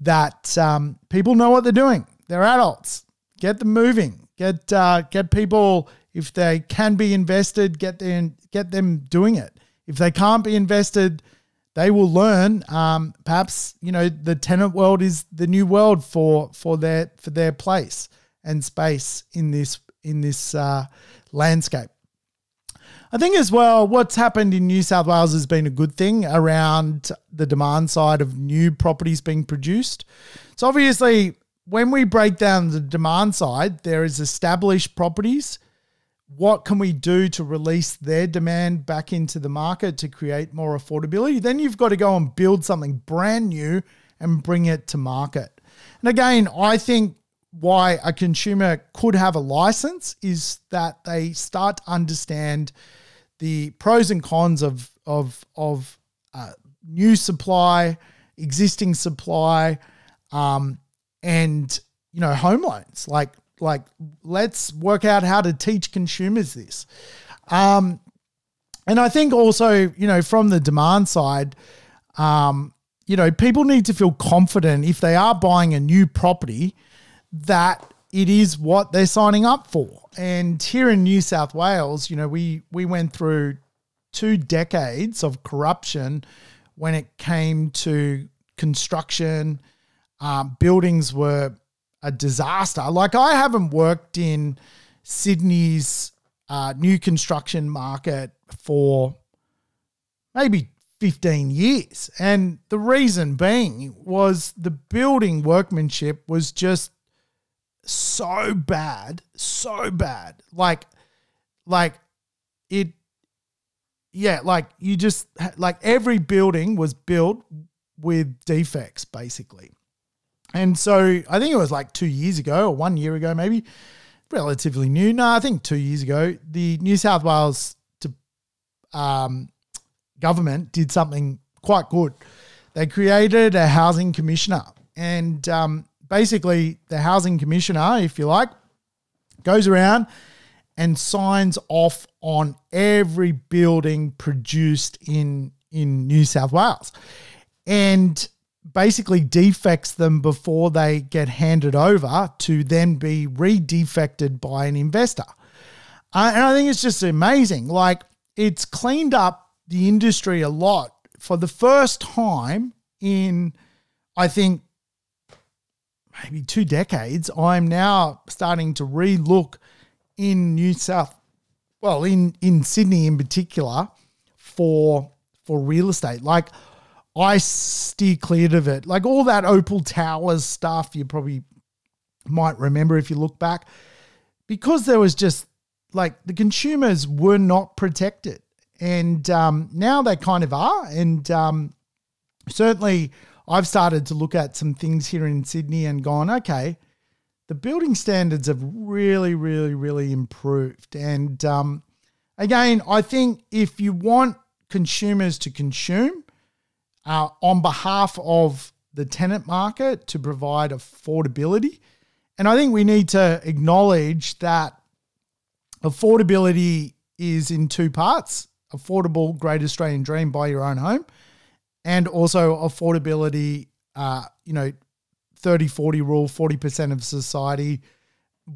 that um, people know what they're doing. They're adults. get them moving. Get uh, get people if they can be invested, get them get them doing it. If they can't be invested, they will learn. Um, perhaps you know the tenant world is the new world for for their for their place and space in this in this uh, landscape. I think as well, what's happened in New South Wales has been a good thing around the demand side of new properties being produced. So obviously, when we break down the demand side, there is established properties. What can we do to release their demand back into the market to create more affordability? Then you've got to go and build something brand new and bring it to market. And again, I think why a consumer could have a license is that they start to understand the pros and cons of of of uh, new supply, existing supply, um, and you know home loans. Like like let's work out how to teach consumers this. Um, and I think also you know from the demand side, um, you know people need to feel confident if they are buying a new property that it is what they're signing up for. And here in New South Wales, you know, we we went through two decades of corruption when it came to construction. Um, buildings were a disaster. Like I haven't worked in Sydney's uh, new construction market for maybe 15 years. And the reason being was the building workmanship was just so bad, so bad. Like, like it, yeah, like you just, like every building was built with defects basically. And so I think it was like two years ago or one year ago, maybe relatively new. No, I think two years ago, the New South Wales to, um, government did something quite good. They created a housing commissioner, and um, basically the housing commissioner, if you like, goes around and signs off on every building produced in in New South Wales. And basically defects them before they get handed over to then be re-defected by an investor. Uh, and I think it's just amazing. Like it's cleaned up the industry a lot for the first time in, I think, maybe two decades, I'm now starting to re-look in New South, well, in in Sydney in particular, for for real estate. Like I steer clear of it. Like all that Opal Towers stuff, you probably might remember if you look back, because there was just like the consumers were not protected, and um, now they kind of are, and um, certainly I've started to look at some things here in Sydney and gone, okay, the building standards have really, really, really improved. And um, again, I think if you want consumers to consume uh, on behalf of the tenant market to provide affordability, and I think we need to acknowledge that affordability is in two parts affordable Great Australian Dream buy your own home and also affordability, uh, you know, 30 40 rule 40% of society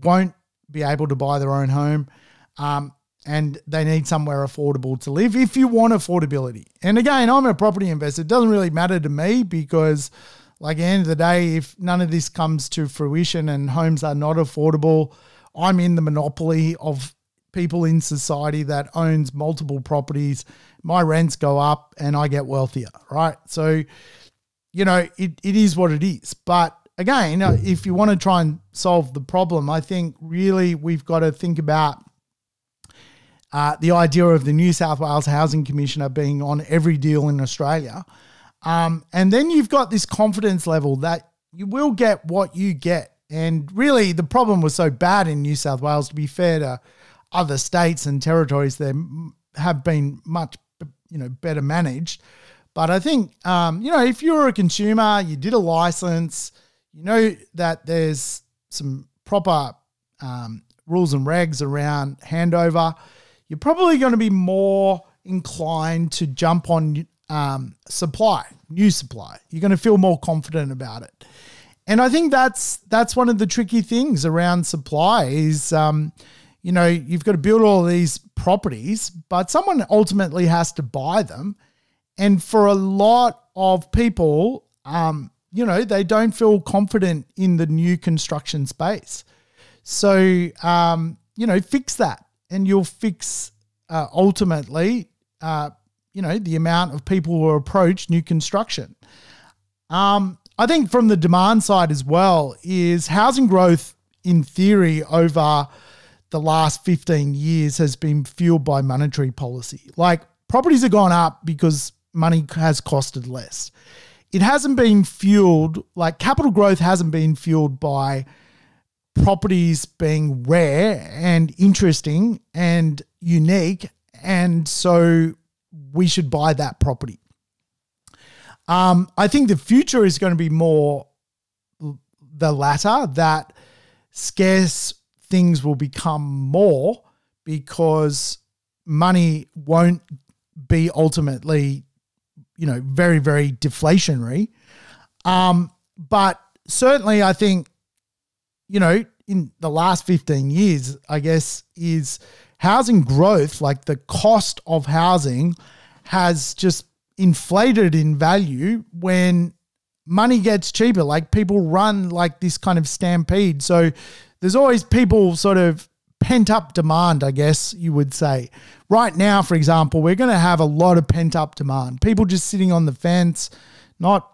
won't be able to buy their own home. Um, and they need somewhere affordable to live if you want affordability. And again, I'm a property investor. It doesn't really matter to me because, like, at the end of the day, if none of this comes to fruition and homes are not affordable, I'm in the monopoly of people in society that owns multiple properties my rents go up and I get wealthier, right? So, you know, it, it is what it is. But again, uh, if you want to try and solve the problem, I think really we've got to think about uh, the idea of the New South Wales Housing Commissioner being on every deal in Australia. Um, and then you've got this confidence level that you will get what you get. And really, the problem was so bad in New South Wales, to be fair to other states and territories, there have been much you know better managed. But I think um, you know if you're a consumer, you did a license, you know that there's some proper um, rules and regs around handover. You're probably going to be more inclined to jump on um, supply, new supply. You're going to feel more confident about it. And I think that's that's one of the tricky things around supply is, um, you know, you've got to build all these properties, but someone ultimately has to buy them. And for a lot of people, um, you know, they don't feel confident in the new construction space. So, um, you know, fix that, and you'll fix uh, ultimately, uh, you know, the amount of people who approach new construction. Um, I think from the demand side as well is housing growth in theory over the last 15 years has been fueled by monetary policy. Like properties have gone up because money has costed less. It hasn't been fueled, like capital growth hasn't been fueled by properties being rare and interesting and unique. And so we should buy that property. Um, I think the future is going to be more the latter that scarce things will become more because money won't be ultimately, you know, very, very deflationary. Um, but certainly, I think, you know, in the last 15 years, I guess, is housing growth, like the cost of housing has just inflated in value when money gets cheaper. Like people run like this kind of stampede. So there's always people sort of pent up demand, I guess you would say. Right now, for example, we're going to have a lot of pent up demand. People just sitting on the fence, not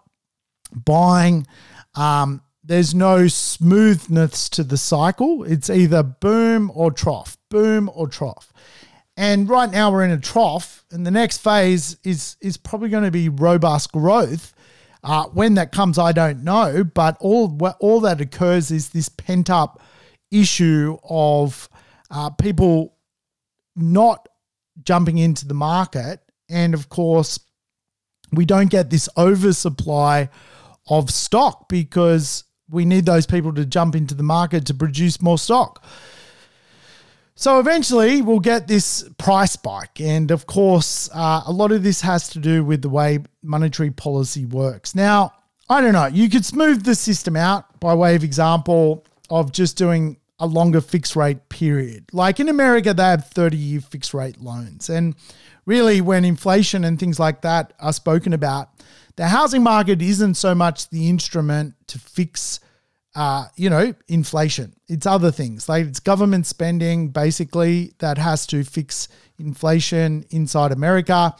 buying. Um, there's no smoothness to the cycle. It's either boom or trough, boom or trough. And right now we're in a trough, and the next phase is is probably going to be robust growth. Uh, when that comes, I don't know, but all all that occurs is this pent up issue of uh, people not jumping into the market, and of course, we don't get this oversupply of stock because we need those people to jump into the market to produce more stock. So eventually, we'll get this price spike. And of course, uh, a lot of this has to do with the way monetary policy works. Now, I don't know, you could smooth the system out by way of example of just doing a longer fixed rate period. Like in America, they have 30 year fixed rate loans. And really, when inflation and things like that are spoken about, the housing market isn't so much the instrument to fix uh, you know, inflation. It's other things like it's government spending basically that has to fix inflation inside America,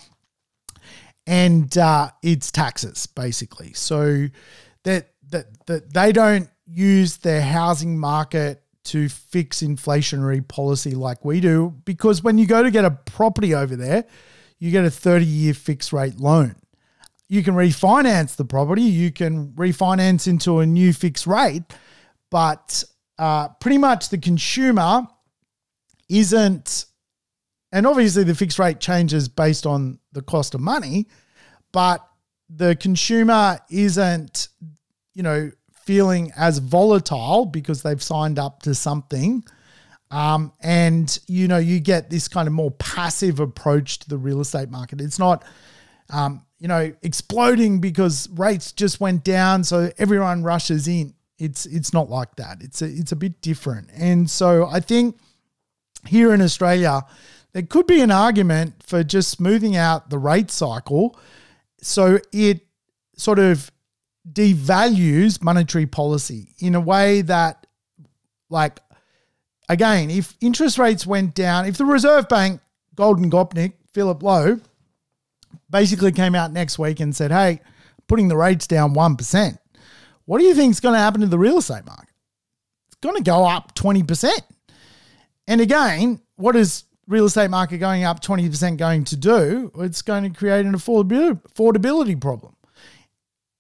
and uh, it's taxes basically. So that that that they don't use their housing market to fix inflationary policy like we do because when you go to get a property over there, you get a 30 year fixed rate loan. You can refinance the property, you can refinance into a new fixed rate, but uh, pretty much the consumer isn't, and obviously the fixed rate changes based on the cost of money, but the consumer isn't, you know, feeling as volatile because they've signed up to something. Um, and you know, you get this kind of more passive approach to the real estate market. It's not um, you know, exploding because rates just went down, so everyone rushes in. It's it's not like that. It's a it's a bit different. And so I think here in Australia, there could be an argument for just smoothing out the rate cycle so it sort of devalues monetary policy in a way that like again, if interest rates went down, if the Reserve Bank, Golden Gopnik, Philip Lowe, basically came out next week and said, hey, putting the rates down 1%. What do you think is going to happen to the real estate market? It's going to go up 20%. And again, what is real estate market going up 20% going to do? It's going to create an affordability problem.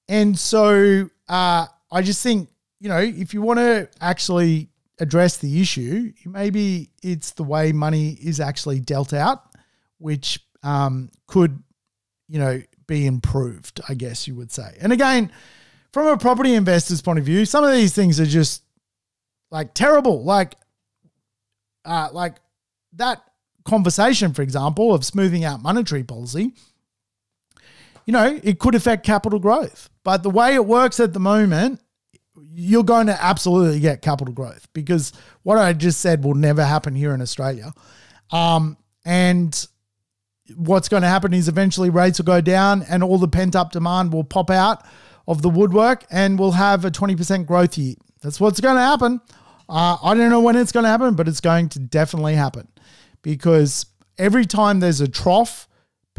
And so uh, I just think, you know, if you want to actually address the issue, maybe it's the way money is actually dealt out, which um, could you know, be improved, I guess you would say. And again, from a property investor's point of view, some of these things are just like terrible. Like, uh, like that conversation, for example, of smoothing out monetary policy, you know, it could affect capital growth. But the way it works at the moment, you're going to absolutely get capital growth because what I just said will never happen here in Australia. Um, and what's going to happen is eventually rates will go down and all the pent up demand will pop out of the woodwork and we'll have a 20% growth year. That's what's going to happen. Uh, I don't know when it's going to happen, but it's going to definitely happen because every time there's a trough,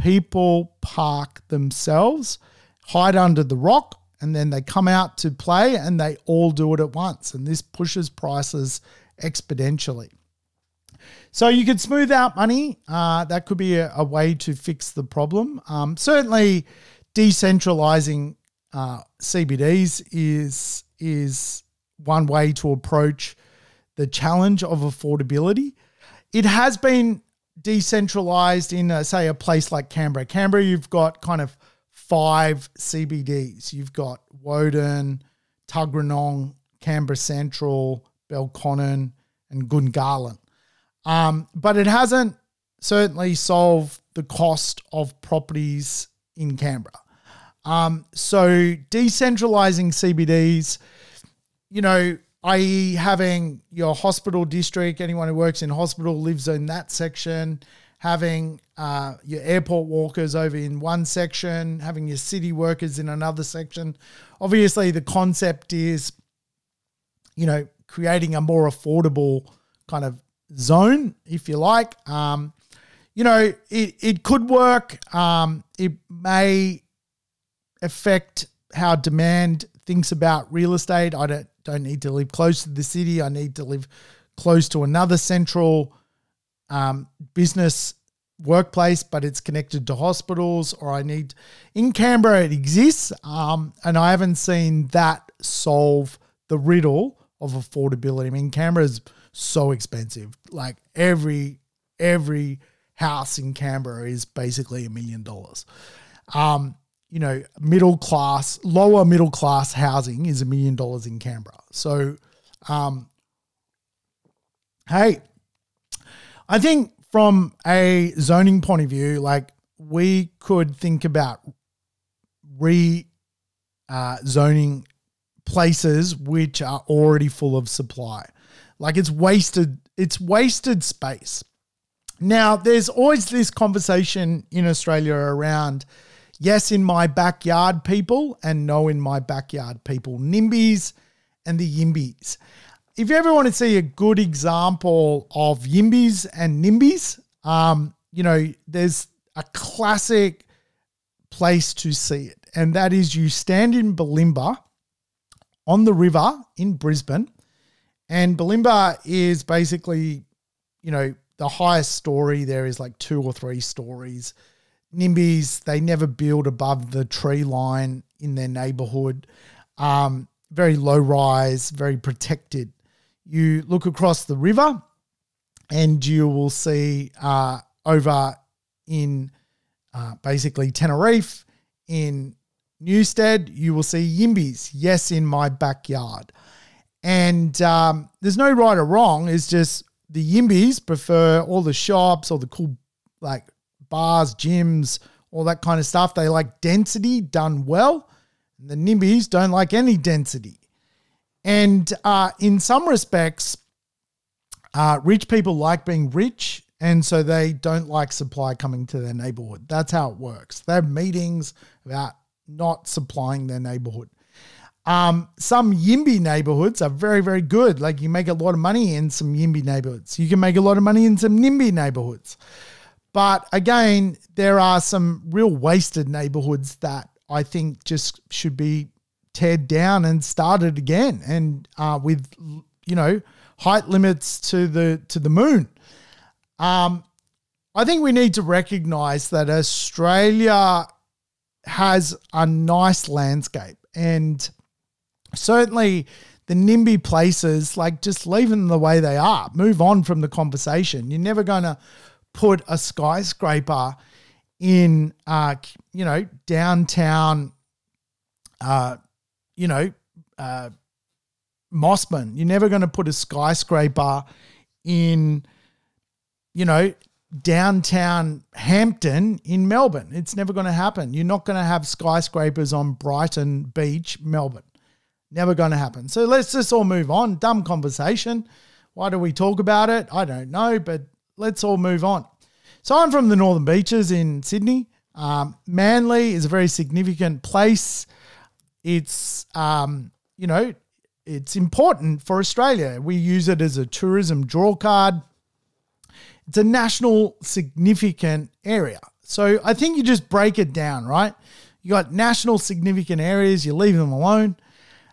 people park themselves, hide under the rock, and then they come out to play and they all do it at once. And this pushes prices exponentially. So you could smooth out money. Uh, that could be a, a, way to fix the problem. Um, certainly, decentralizing uh, CBDs is is one way to approach the challenge of affordability. It has been decentralized in, a, say, a place like Canberra. Canberra, you've got kind of five CBDs. You've got Woden, Tuggeranong, Canberra Central, Belconnen, and Gungahlin. Um, but it hasn't certainly solved the cost of properties in Canberra. Um, so decentralizing CBDs, you know, i.e., having your hospital district, anyone who works in hospital lives in that section, having uh, your airport walkers over in one section, having your city workers in another section. Obviously, the concept is, you know, creating a more affordable kind of zone, if you like. Um, you know, it, it could work. Um, it may affect how demand thinks about real estate. I don't don't need to live close to the city. I need to live close to another central um, business workplace, but it's connected to hospitals. Or I need in Canberra it exists, um, and I haven't seen that solve the riddle of affordability. I mean, Canberra's so expensive. Like every every house in Canberra is basically a million dollars. Um, you know, middle class, lower middle class housing is a million dollars in Canberra. So, um, hey, I think from a zoning point of view, like we could think about re uh, zoning places which are already full of supply. Like it's wasted, it's wasted space. Now, there's always this conversation in Australia around yes, in my backyard people, and no, in my backyard people. NIMBYs and the YIMBYs. If you ever want to see a good example of YIMBYs and NIMBYs, um, you know, there's a classic place to see it, and that is you stand in Bulimba on the river in Brisbane, and Bulimba is basically, you know, the highest story there is like two or three stories. NIMBYs, they never build above the tree line in their neighborhood. Um, very low rise, very protected. You look across the river and you will see uh, over in uh, basically Teneriffe, in Newstead, you will see Yimbys. Yes, in my backyard. And um, there's no right or wrong. It's just the Yimbys prefer all the shops, all the cool like bars, gyms, all that kind of stuff. They like density done well. And the NIMBYs don't like any density. And uh, in some respects, uh, rich people like being rich, and so they don't like supply coming to their neighborhood. That's how it works. They have meetings about not supplying their neighborhood. Um, some Yimby neighborhoods are very, very good. Like you make a lot of money in some Yimby neighborhoods. You can make a lot of money in some NIMBY neighborhoods. But again, there are some real wasted neighborhoods that I think just should be teared down and started again, and uh, with you know height limits to the to the moon. Um, I think we need to recognise that Australia has a nice landscape, and certainly the NIMBY places, like just leave them the way they are. Move on from the conversation. You're never going to put a skyscraper in, uh, you know, downtown, uh, you know, uh, Mosman. You're never going to put a skyscraper in, you know, downtown Hampton in Melbourne. It's never going to happen. You're not going to have skyscrapers on Brighton Beach, Melbourne. Never going to happen. So let's just all move on. Dumb conversation. Why do we talk about it? I don't know, but let's all move on. So I'm from the Northern Beaches in Sydney. Um, Manly is a very significant place. It's, um, you know, it's important for Australia. We use it as a tourism draw card. It's a national significant area. So I think you just break it down, right? You got national significant areas, you leave them alone.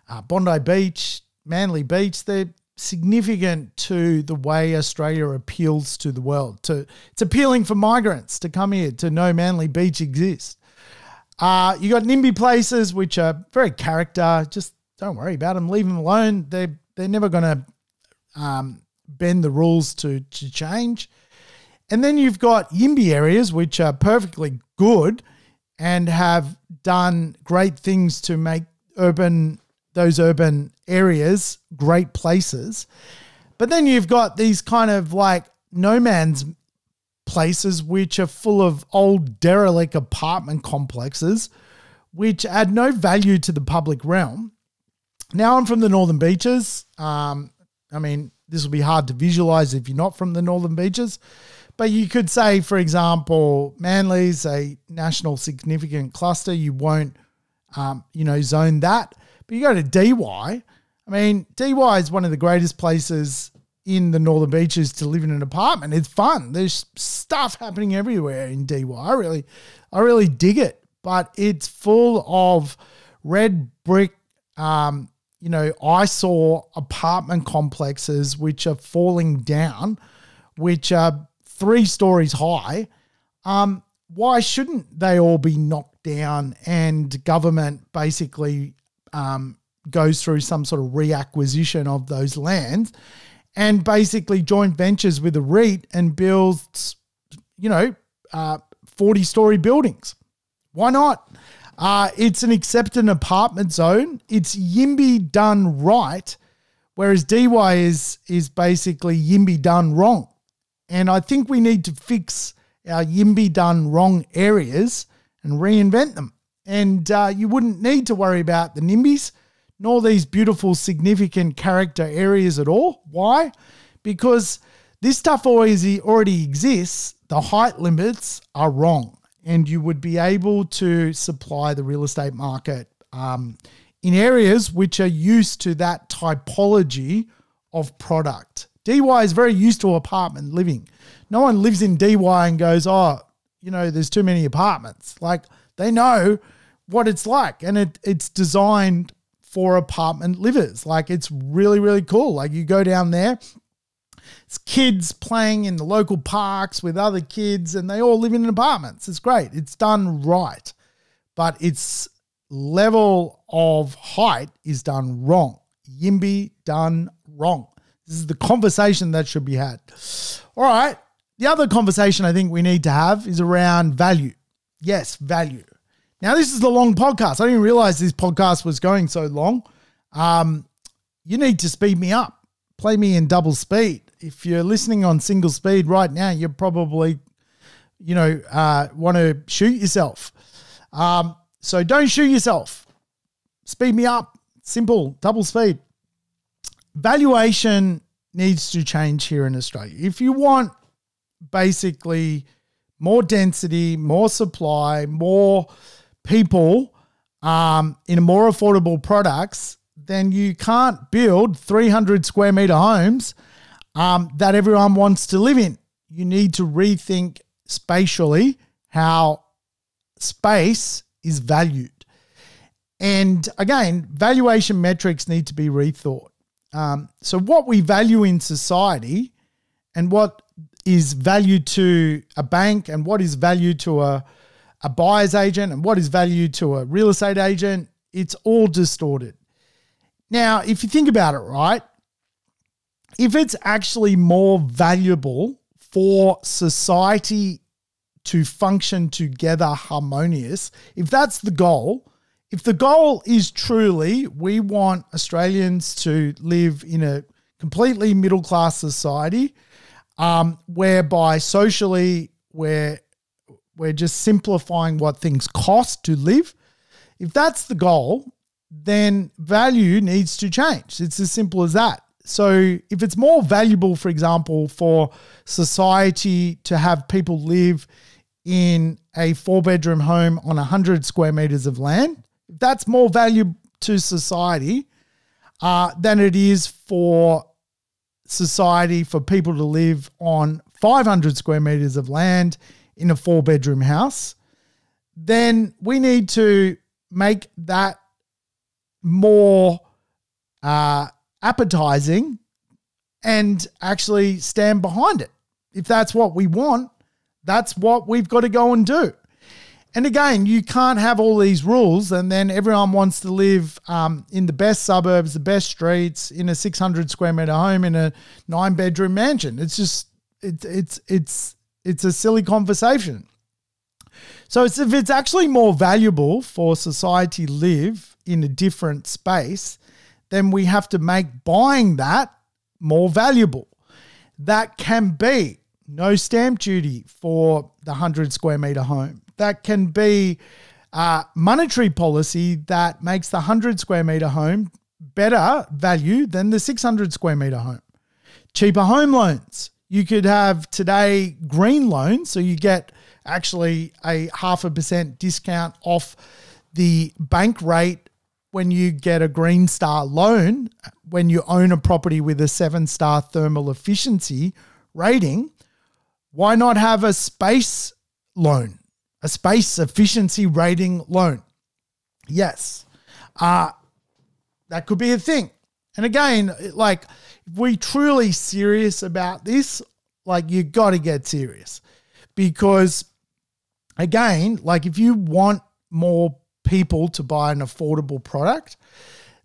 Uh, Bondi Beach, Manly Beach, they're significant to the way Australia appeals to the world. To it's appealing for migrants to come here to know Manly Beach exists. Uh, you got NIMBY places which are very character. Just don't worry about them. Leave them alone. They they're never going to um, bend the rules to to change. And then you've got YIMBY areas which are perfectly good and have done great things to make urban those urban areas great places. But then you've got these kind of like no man's places which are full of old derelict apartment complexes which add no value to the public realm. Now I'm from the Northern Beaches. Um, I mean, this will be hard to visualize if you're not from the Northern Beaches. But you could say, for example, Manly's a national significant cluster. You won't, um, you know, zone that. But you go to Why. I mean, Dee Why is one of the greatest places in the Northern Beaches to live in an apartment. It's fun. There's stuff happening everywhere in Dee Why. I really, I really dig it. But it's full of red brick, um, you know, eyesore apartment complexes which are falling down, which are three stories high, um, why shouldn't they all be knocked down and government basically um, goes through some sort of reacquisition of those lands and basically joint ventures with a REIT and builds, you know, uh, 40 story buildings? Why not? Uh, it's an accepted apartment zone. It's YIMBY done right, whereas Why is is basically YIMBY done wrong. And I think we need to fix our YIMBY done wrong areas and reinvent them. And uh, you wouldn't need to worry about the NIMBYs nor these beautiful, significant character areas at all. Why? Because this stuff always already exists. The height limits are wrong, and you would be able to supply the real estate market um, in areas which are used to that typology of product. Dee Why is very used to apartment living. No one lives in Dee Why and goes, oh, you know, there's too many apartments. Like they know what it's like, and it it's designed for apartment livers. Like it's really really cool. Like you go down there, it's kids playing in the local parks with other kids, and they all live in apartments. It's great. It's done right, but its level of height is done wrong. YIMBY done wrong. This is the conversation that should be had. All right. The other conversation I think we need to have is around value. Yes, value. Now, this is the long podcast. I didn't realize this podcast was going so long. Um, you need to speed me up, play me in double speed. If you're listening on single speed right now, you're probably, you know, uh, want to shoot yourself. Um, so don't shoot yourself. Speed me up. Simple, double speed valuation needs to change here in Australia. If you want basically more density, more supply, more people um, in more affordable products, then you can't build 300 square meter homes um, that everyone wants to live in. You need to rethink spatially how space is valued. And again, valuation metrics need to be rethought. Um, so, what we value in society and what is valued to a bank and what is valued to a, a buyer's agent and what is valued to a real estate agent, it's all distorted. Now, if you think about it, right, if it's actually more valuable for society to function together harmonious, if that's the goal, if the goal is truly we want Australians to live in a completely middle class society, um, whereby socially we're we're just simplifying what things cost to live. If that's the goal, then value needs to change. It's as simple as that. So, if it's more valuable, for example, for society to have people live in a four bedroom home on 100 square meters of land, if that's more value to society uh, than it is for society for people to live on 500 square meters of land in a four bedroom house, then we need to make that more uh, appetizing and actually stand behind it. If that's what we want, that's what we've got to go and do. And again, you can't have all these rules and then everyone wants to live um, in the best suburbs, the best streets, in a 600 square meter home, in a nine bedroom mansion. It's just, it's, it's, it's, it's a silly conversation. So it's, if it's actually more valuable for society to live in a different space, then we have to make buying that more valuable. That can be no stamp duty for the 100 square meter home. That can be a monetary policy that makes the 100 square meter home better value than the 600 square meter home. Cheaper home loans. You could have today green loans, so you get actually a half a percent discount off the bank rate when you get a Green Star loan, when you own a property with a seven star thermal efficiency rating, why not have a space loan, a space efficiency rating loan? Yes, uh, that could be a thing. And again, like we truly serious about this, like you got to get serious. Because again, like if you want more people to buy an affordable product,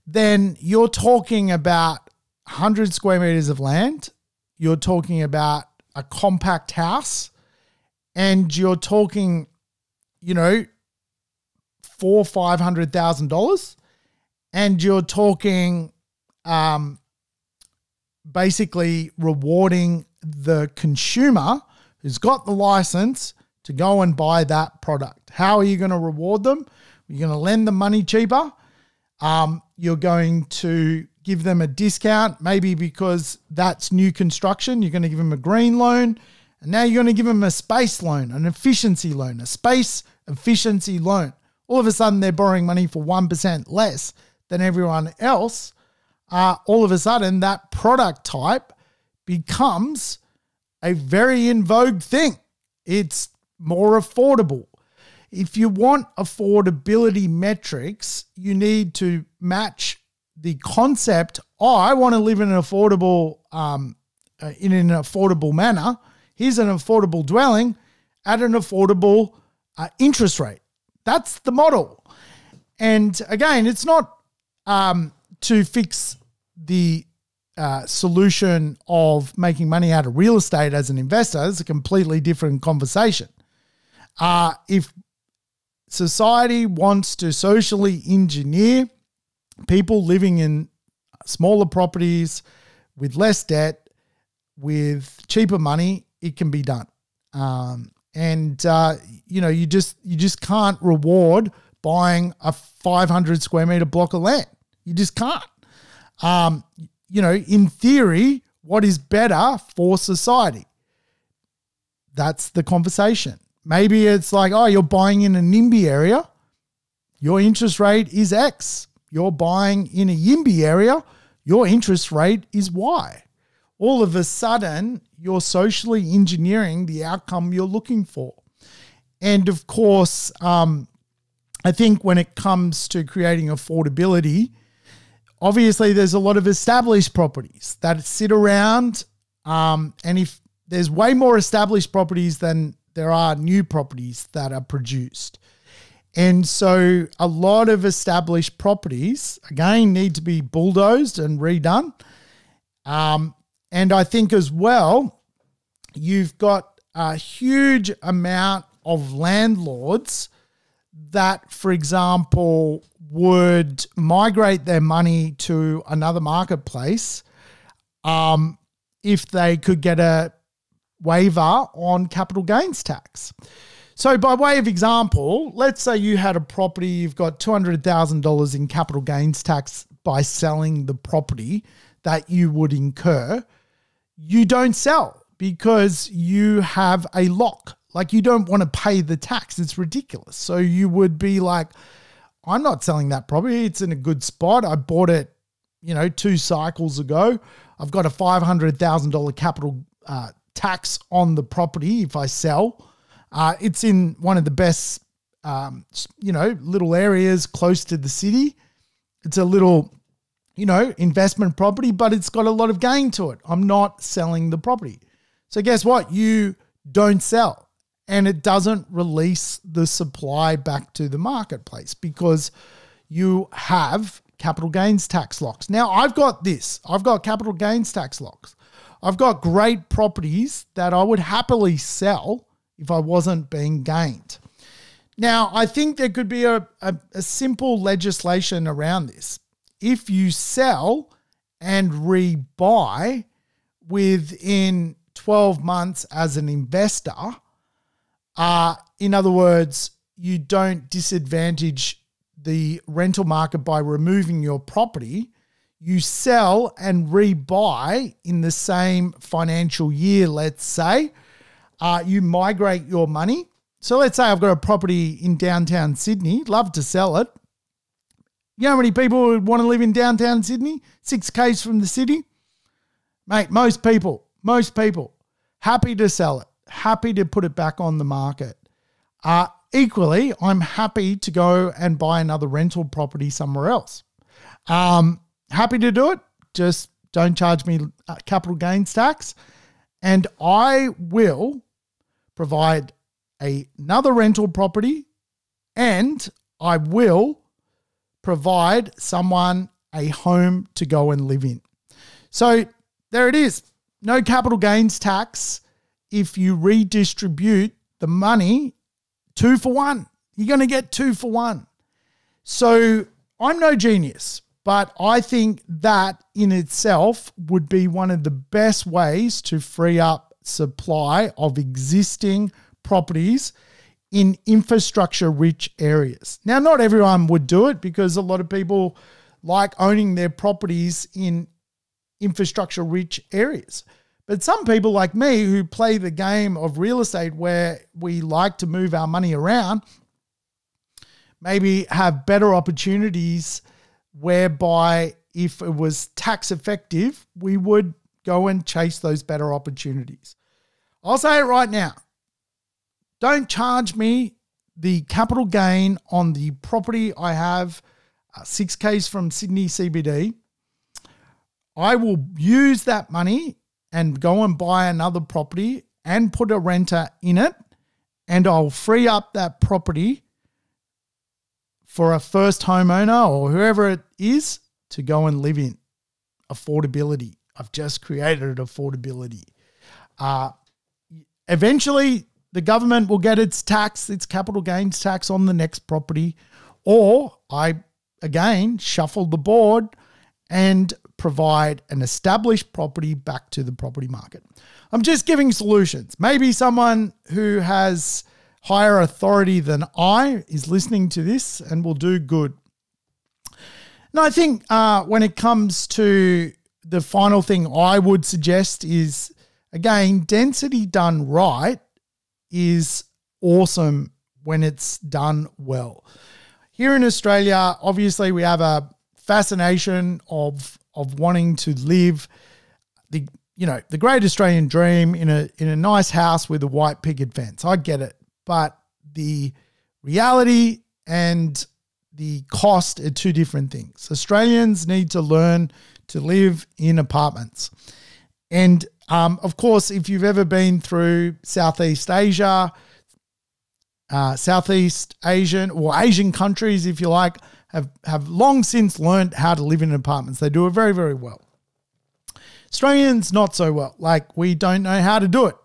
then you're talking about 100 square meters of land, you're talking about a compact house, and you're talking, you know, four, five hundred thousand dollars, and you're talking um, basically rewarding the consumer who's got the license to go and buy that product. How are you going to reward them? You're going to lend them money cheaper. Um, you're going to give them a discount, maybe because that's new construction. You're going to give them a green loan. And now you're going to give them a space loan, an efficiency loan, a space efficiency loan. All of a sudden, they're borrowing money for 1% less than everyone else. Uh, all of a sudden, that product type becomes a very in vogue thing. It's more affordable if you want affordability metrics, you need to match the concept. Oh, I want to live in an affordable, um, uh, in an affordable manner. Here's an affordable dwelling at an affordable uh, interest rate. That's the model. And again, it's not um, to fix the uh, solution of making money out of real estate as an investor. is a completely different conversation. Uh, if society wants to socially engineer people living in smaller properties with less debt, with cheaper money, it can be done. Um, and uh, you know, you just you just can't reward buying a 500 square meter block of land. You just can't. Um, you know, in theory, what is better for society? That's the conversation. Maybe it's like, oh, you're buying in a NIMBY area. Your interest rate is X. You're buying in a YIMBY area. Your interest rate is Y. All of a sudden, you're socially engineering the outcome you're looking for. And of course, um, I think when it comes to creating affordability, obviously there's a lot of established properties that sit around. Um, and if there's way more established properties than there are new properties that are produced. And so a lot of established properties, again, need to be bulldozed and redone. Um, and I think as well, you've got a huge amount of landlords that, for example, would migrate their money to another marketplace um, if they could get a waiver on capital gains tax. So, by way of example, let's say you had a property, you've got $200,000 in capital gains tax by selling the property that you would incur. You don't sell because you have a lock. Like, you don't want to pay the tax. It's ridiculous. So, you would be like, I'm not selling that property. It's in a good spot. I bought it, you know, two cycles ago. I've got a $500,000 capital uh, tax on the property if I sell. Uh, it's in one of the best, um, you know, little areas close to the city. It's a little, you know, investment property, but it's got a lot of gain to it. I'm not selling the property. So guess what? You don't sell and it doesn't release the supply back to the marketplace because you have capital gains tax locks. Now, I've got this. I've got capital gains tax locks. I've got great properties that I would happily sell if I wasn't being gained. Now, I think there could be a, a, a simple legislation around this. If you sell and rebuy within 12 months as an investor, uh, in other words, you don't disadvantage the rental market by removing your property. You sell and rebuy in the same financial year, let's say, uh, you migrate your money. So let's say I've got a property in downtown Sydney, love to sell it. You know how many people would want to live in downtown Sydney? Six Ks from the city? Mate, most people, most people, happy to sell it, happy to put it back on the market. Uh, equally, I'm happy to go and buy another rental property somewhere else. Um, happy to do it. Just don't charge me uh, capital gains tax. And I will provide a, another rental property and I will provide someone a home to go and live in. So there it is. No capital gains tax if you redistribute the money two for one. You're going to get two for one. So I'm no genius, but I think that in itself would be one of the best ways to free up supply of existing properties in infrastructure rich areas. Now, not everyone would do it because a lot of people like owning their properties in infrastructure rich areas. But some people like me who play the game of real estate where we like to move our money around maybe have better opportunities whereby if it was tax effective, we would Go and chase those better opportunities. I'll say it right now. Don't charge me the capital gain on the property I have, uh, 6Ks from Sydney CBD. I will use that money and go and buy another property and put a renter in it, and I'll free up that property for a first homeowner or whoever it is to go and live in. Affordability. I've just created affordability. Uh, eventually, the government will get its tax, its capital gains tax on the next property, or I again shuffle the board and provide an established property back to the property market. I'm just giving solutions. Maybe someone who has higher authority than I is listening to this and will do good. Now, I think uh, when it comes to the final thing I would suggest is again, density done right is awesome when it's done well. Here in Australia, obviously, we have a fascination of of wanting to live the you know the great Australian dream in a in a nice house with a white picket fence. I get it, but the reality and the cost are two different things. Australians need to learn to live in apartments. And um, of course, if you've ever been through Southeast Asia, uh, Southeast Asian or Asian countries, if you like, have, have long since learned how to live in apartments. They do it very, very well. Australians, not so well. Like, we don't know how to do it.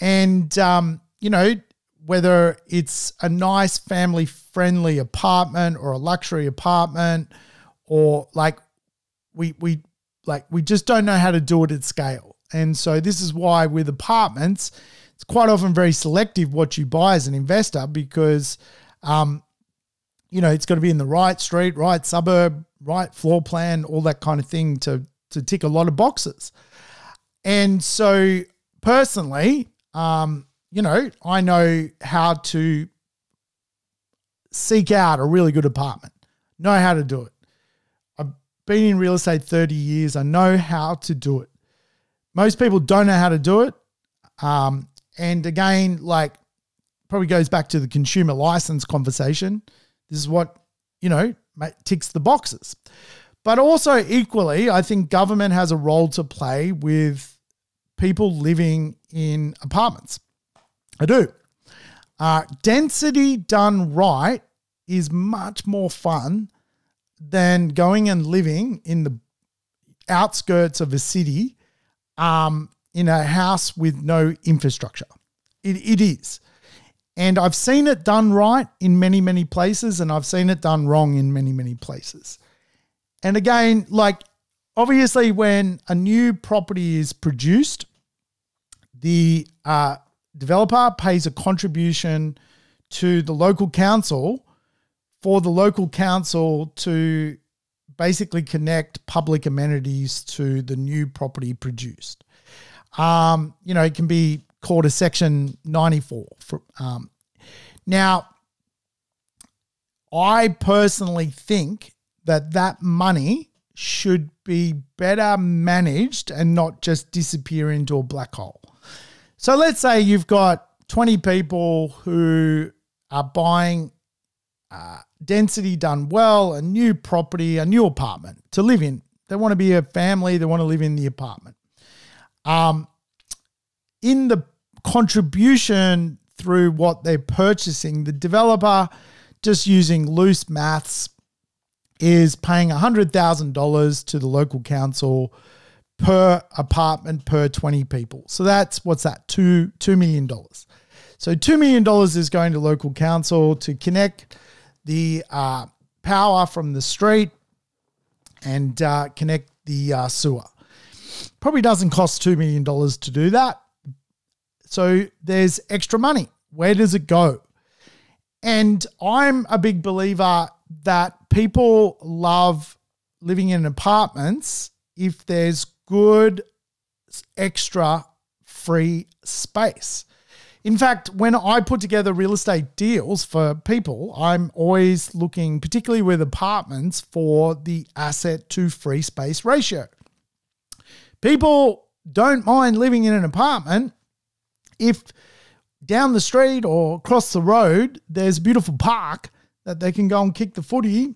And, um, you know, whether it's a nice family friendly apartment or a luxury apartment or like we we like we just don't know how to do it at scale. And so this is why with apartments, it's quite often very selective what you buy as an investor because, um, you know, it's got to be in the right street, right suburb, right floor plan, all that kind of thing to to tick a lot of boxes. And so, personally, um, you know, I know how to seek out a really good apartment, know how to do it. I've been in real estate 30 years. I know how to do it. Most people don't know how to do it. Um, and again, like, probably goes back to the consumer license conversation. This is what, you know, ticks the boxes. But also, equally, I think government has a role to play with people living in apartments. I do. Uh, density done right is much more fun than going and living in the outskirts of a city um, in a house with no infrastructure. It, it is. And I've seen it done right in many, many places, and I've seen it done wrong in many, many places. And again, like obviously, when a new property is produced, the uh, developer pays a contribution to the local council for the local council to basically connect public amenities to the new property produced. Um, you know, it can be called a Section 94. For, um, now, I personally think that that money should be better managed and not just disappear into a black hole. So let's say you've got 20 people who are buying uh, density done well, a new property, a new apartment to live in. They want to be a family, they want to live in the apartment. Um, in the contribution through what they're purchasing, the developer, just using loose maths, is paying $100,000 to the local council per apartment per 20 people. So that's what's that? Two $2 million. So $2 million is going to local council to connect the uh, power from the street and uh, connect the uh, sewer. Probably doesn't cost $2 million to do that. So there's extra money. Where does it go? And I'm a big believer that people love living in apartments if there's good extra free space. In fact, when I put together real estate deals for people, I'm always looking, particularly with apartments, for the asset to free space ratio. People don't mind living in an apartment if down the street or across the road there's a beautiful park that they can go and kick the footy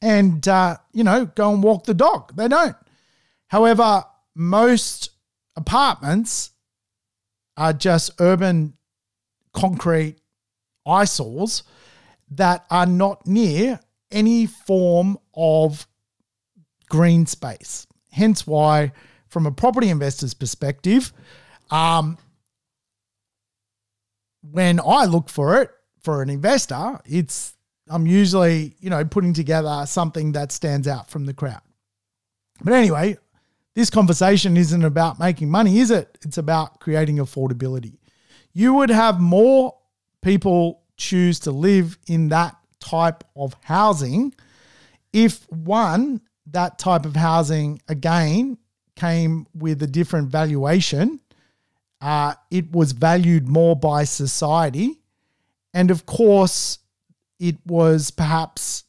and, uh, you know, go and walk the dog. They don't. However, most apartments are just urban concrete eyesores that are not near any form of green space. Hence why, from a property investor's perspective, um, when I look for it for an investor, it's I'm usually, you know, putting together something that stands out from the crowd. But anyway, this conversation isn't about making money, is it? It's about creating affordability. You would have more people choose to live in that type of housing if one, that type of housing again came with a different valuation. Uh, it was valued more by society. And of course, it was perhaps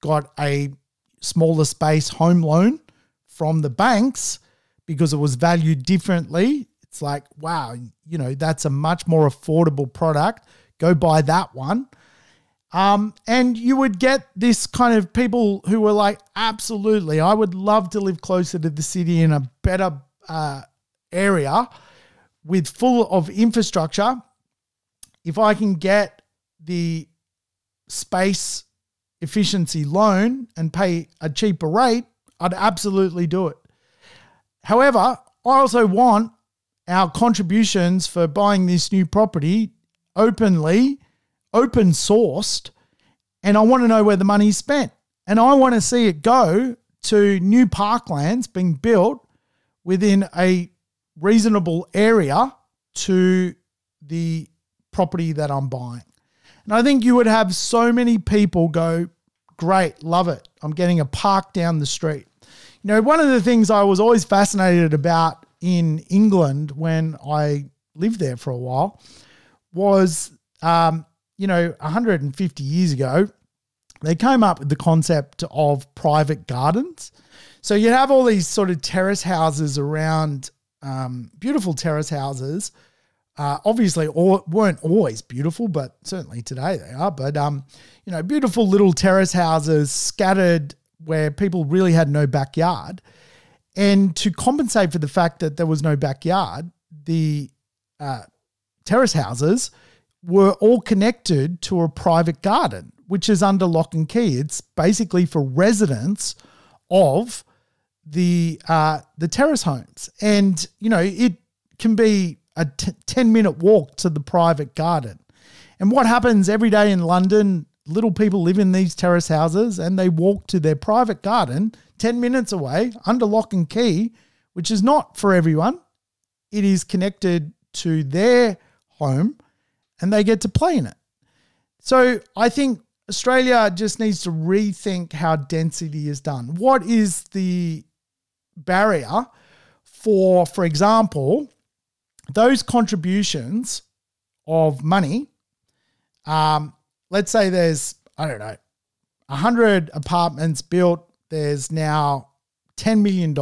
got a smaller space home loan from the banks because it was valued differently. It's like, wow, you know, that's a much more affordable product. Go buy that one. Um, and you would get this kind of people who were like, absolutely, I would love to live closer to the city in a better uh, area with full of infrastructure. If I can get the space efficiency loan and pay a cheaper rate, I'd absolutely do it. However, I also want our contributions for buying this new property openly, open sourced, and I want to know where the money's spent. And I want to see it go to new parklands being built within a reasonable area to the property that I'm buying. And I think you would have so many people go, Great, love it. I'm getting a park down the street. You know, one of the things I was always fascinated about in England when I lived there for a while was, um, you know, 150 years ago, they came up with the concept of private gardens. So you have all these sort of terrace houses around, um, beautiful terrace houses. Uh, obviously, all, weren't always beautiful, but certainly today they are. But um, you know, beautiful little terrace houses scattered where people really had no backyard. And to compensate for the fact that there was no backyard, the uh, terrace houses were all connected to a private garden, which is under lock and key. It's basically for residents of the uh, the terrace homes, and you know it can be a t- ten minute walk to the private garden. And what happens every day in London? Little people live in these terrace houses, and they walk to their private garden ten minutes away under lock and key, which is not for everyone. It is connected to their home, and they get to play in it. So I think Australia just needs to rethink how density is done. What is the barrier for, for example, those contributions of money? Um, let's say there's, I don't know, 100 apartments built, there's now $10 million.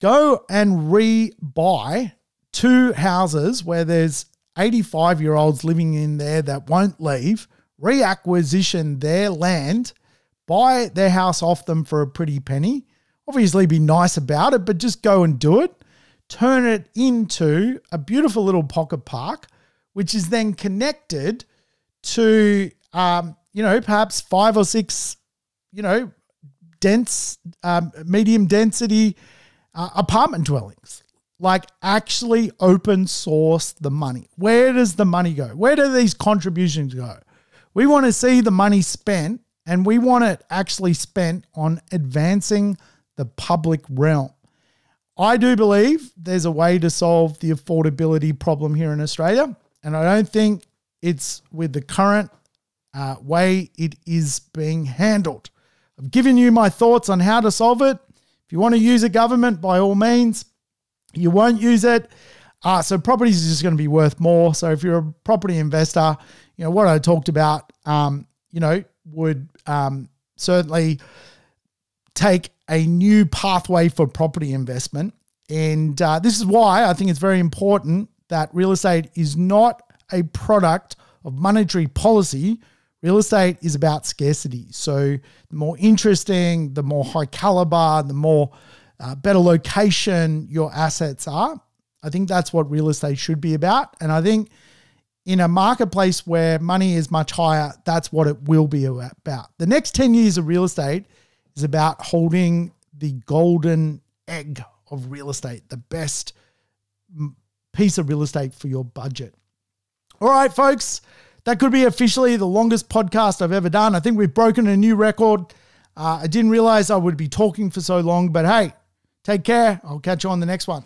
Go and re-buy two houses where there's 85 year olds living in there that won't leave, reacquisition their land, buy their house off them for a pretty penny. Obviously, be nice about it, but just go and do it. Turn it into a beautiful little pocket park, which is then connected to, um, you know, perhaps five or six, you know, dense, um, medium density uh, apartment dwellings like actually open source the money. Where does the money go? Where do these contributions go? We want to see the money spent and we want it actually spent on advancing the public realm. I do believe there's a way to solve the affordability problem here in Australia, and I don't think it's with the current uh, way it is being handled. I've given you my thoughts on how to solve it. If you want to use a government, by all means, you won't use it. Uh, so properties is just going to be worth more. So if you're a property investor, you know what I talked about, um, you know, would um, certainly take a new pathway for property investment. And uh, this is why I think it's very important that real estate is not a product of monetary policy. Real estate is about scarcity. So the more interesting, the more high caliber, the more uh, better location your assets are. I think that's what real estate should be about. And I think in a marketplace where money is much higher, that's what it will be about. The next 10 years of real estate is about holding the golden egg of real estate, the best piece of real estate for your budget. All right, folks, that could be officially the longest podcast I've ever done. I think we've broken a new record. Uh, I didn't realize I would be talking for so long, but hey, Take care. I'll catch you on the next one.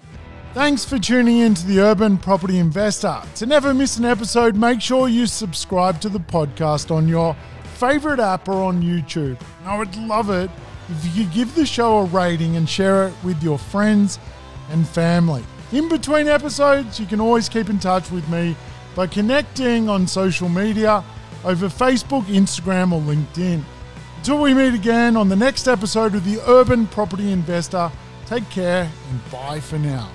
Thanks for tuning in to the Urban Property Investor. To never miss an episode, make sure you subscribe to the podcast on your favorite app or on YouTube. And I would love it if you could give the show a rating and share it with your friends and family. In between episodes, you can always keep in touch with me by connecting on social media over Facebook, Instagram, or LinkedIn. Until we meet again on the next episode of the Urban Property Investor. Take care and bye for now.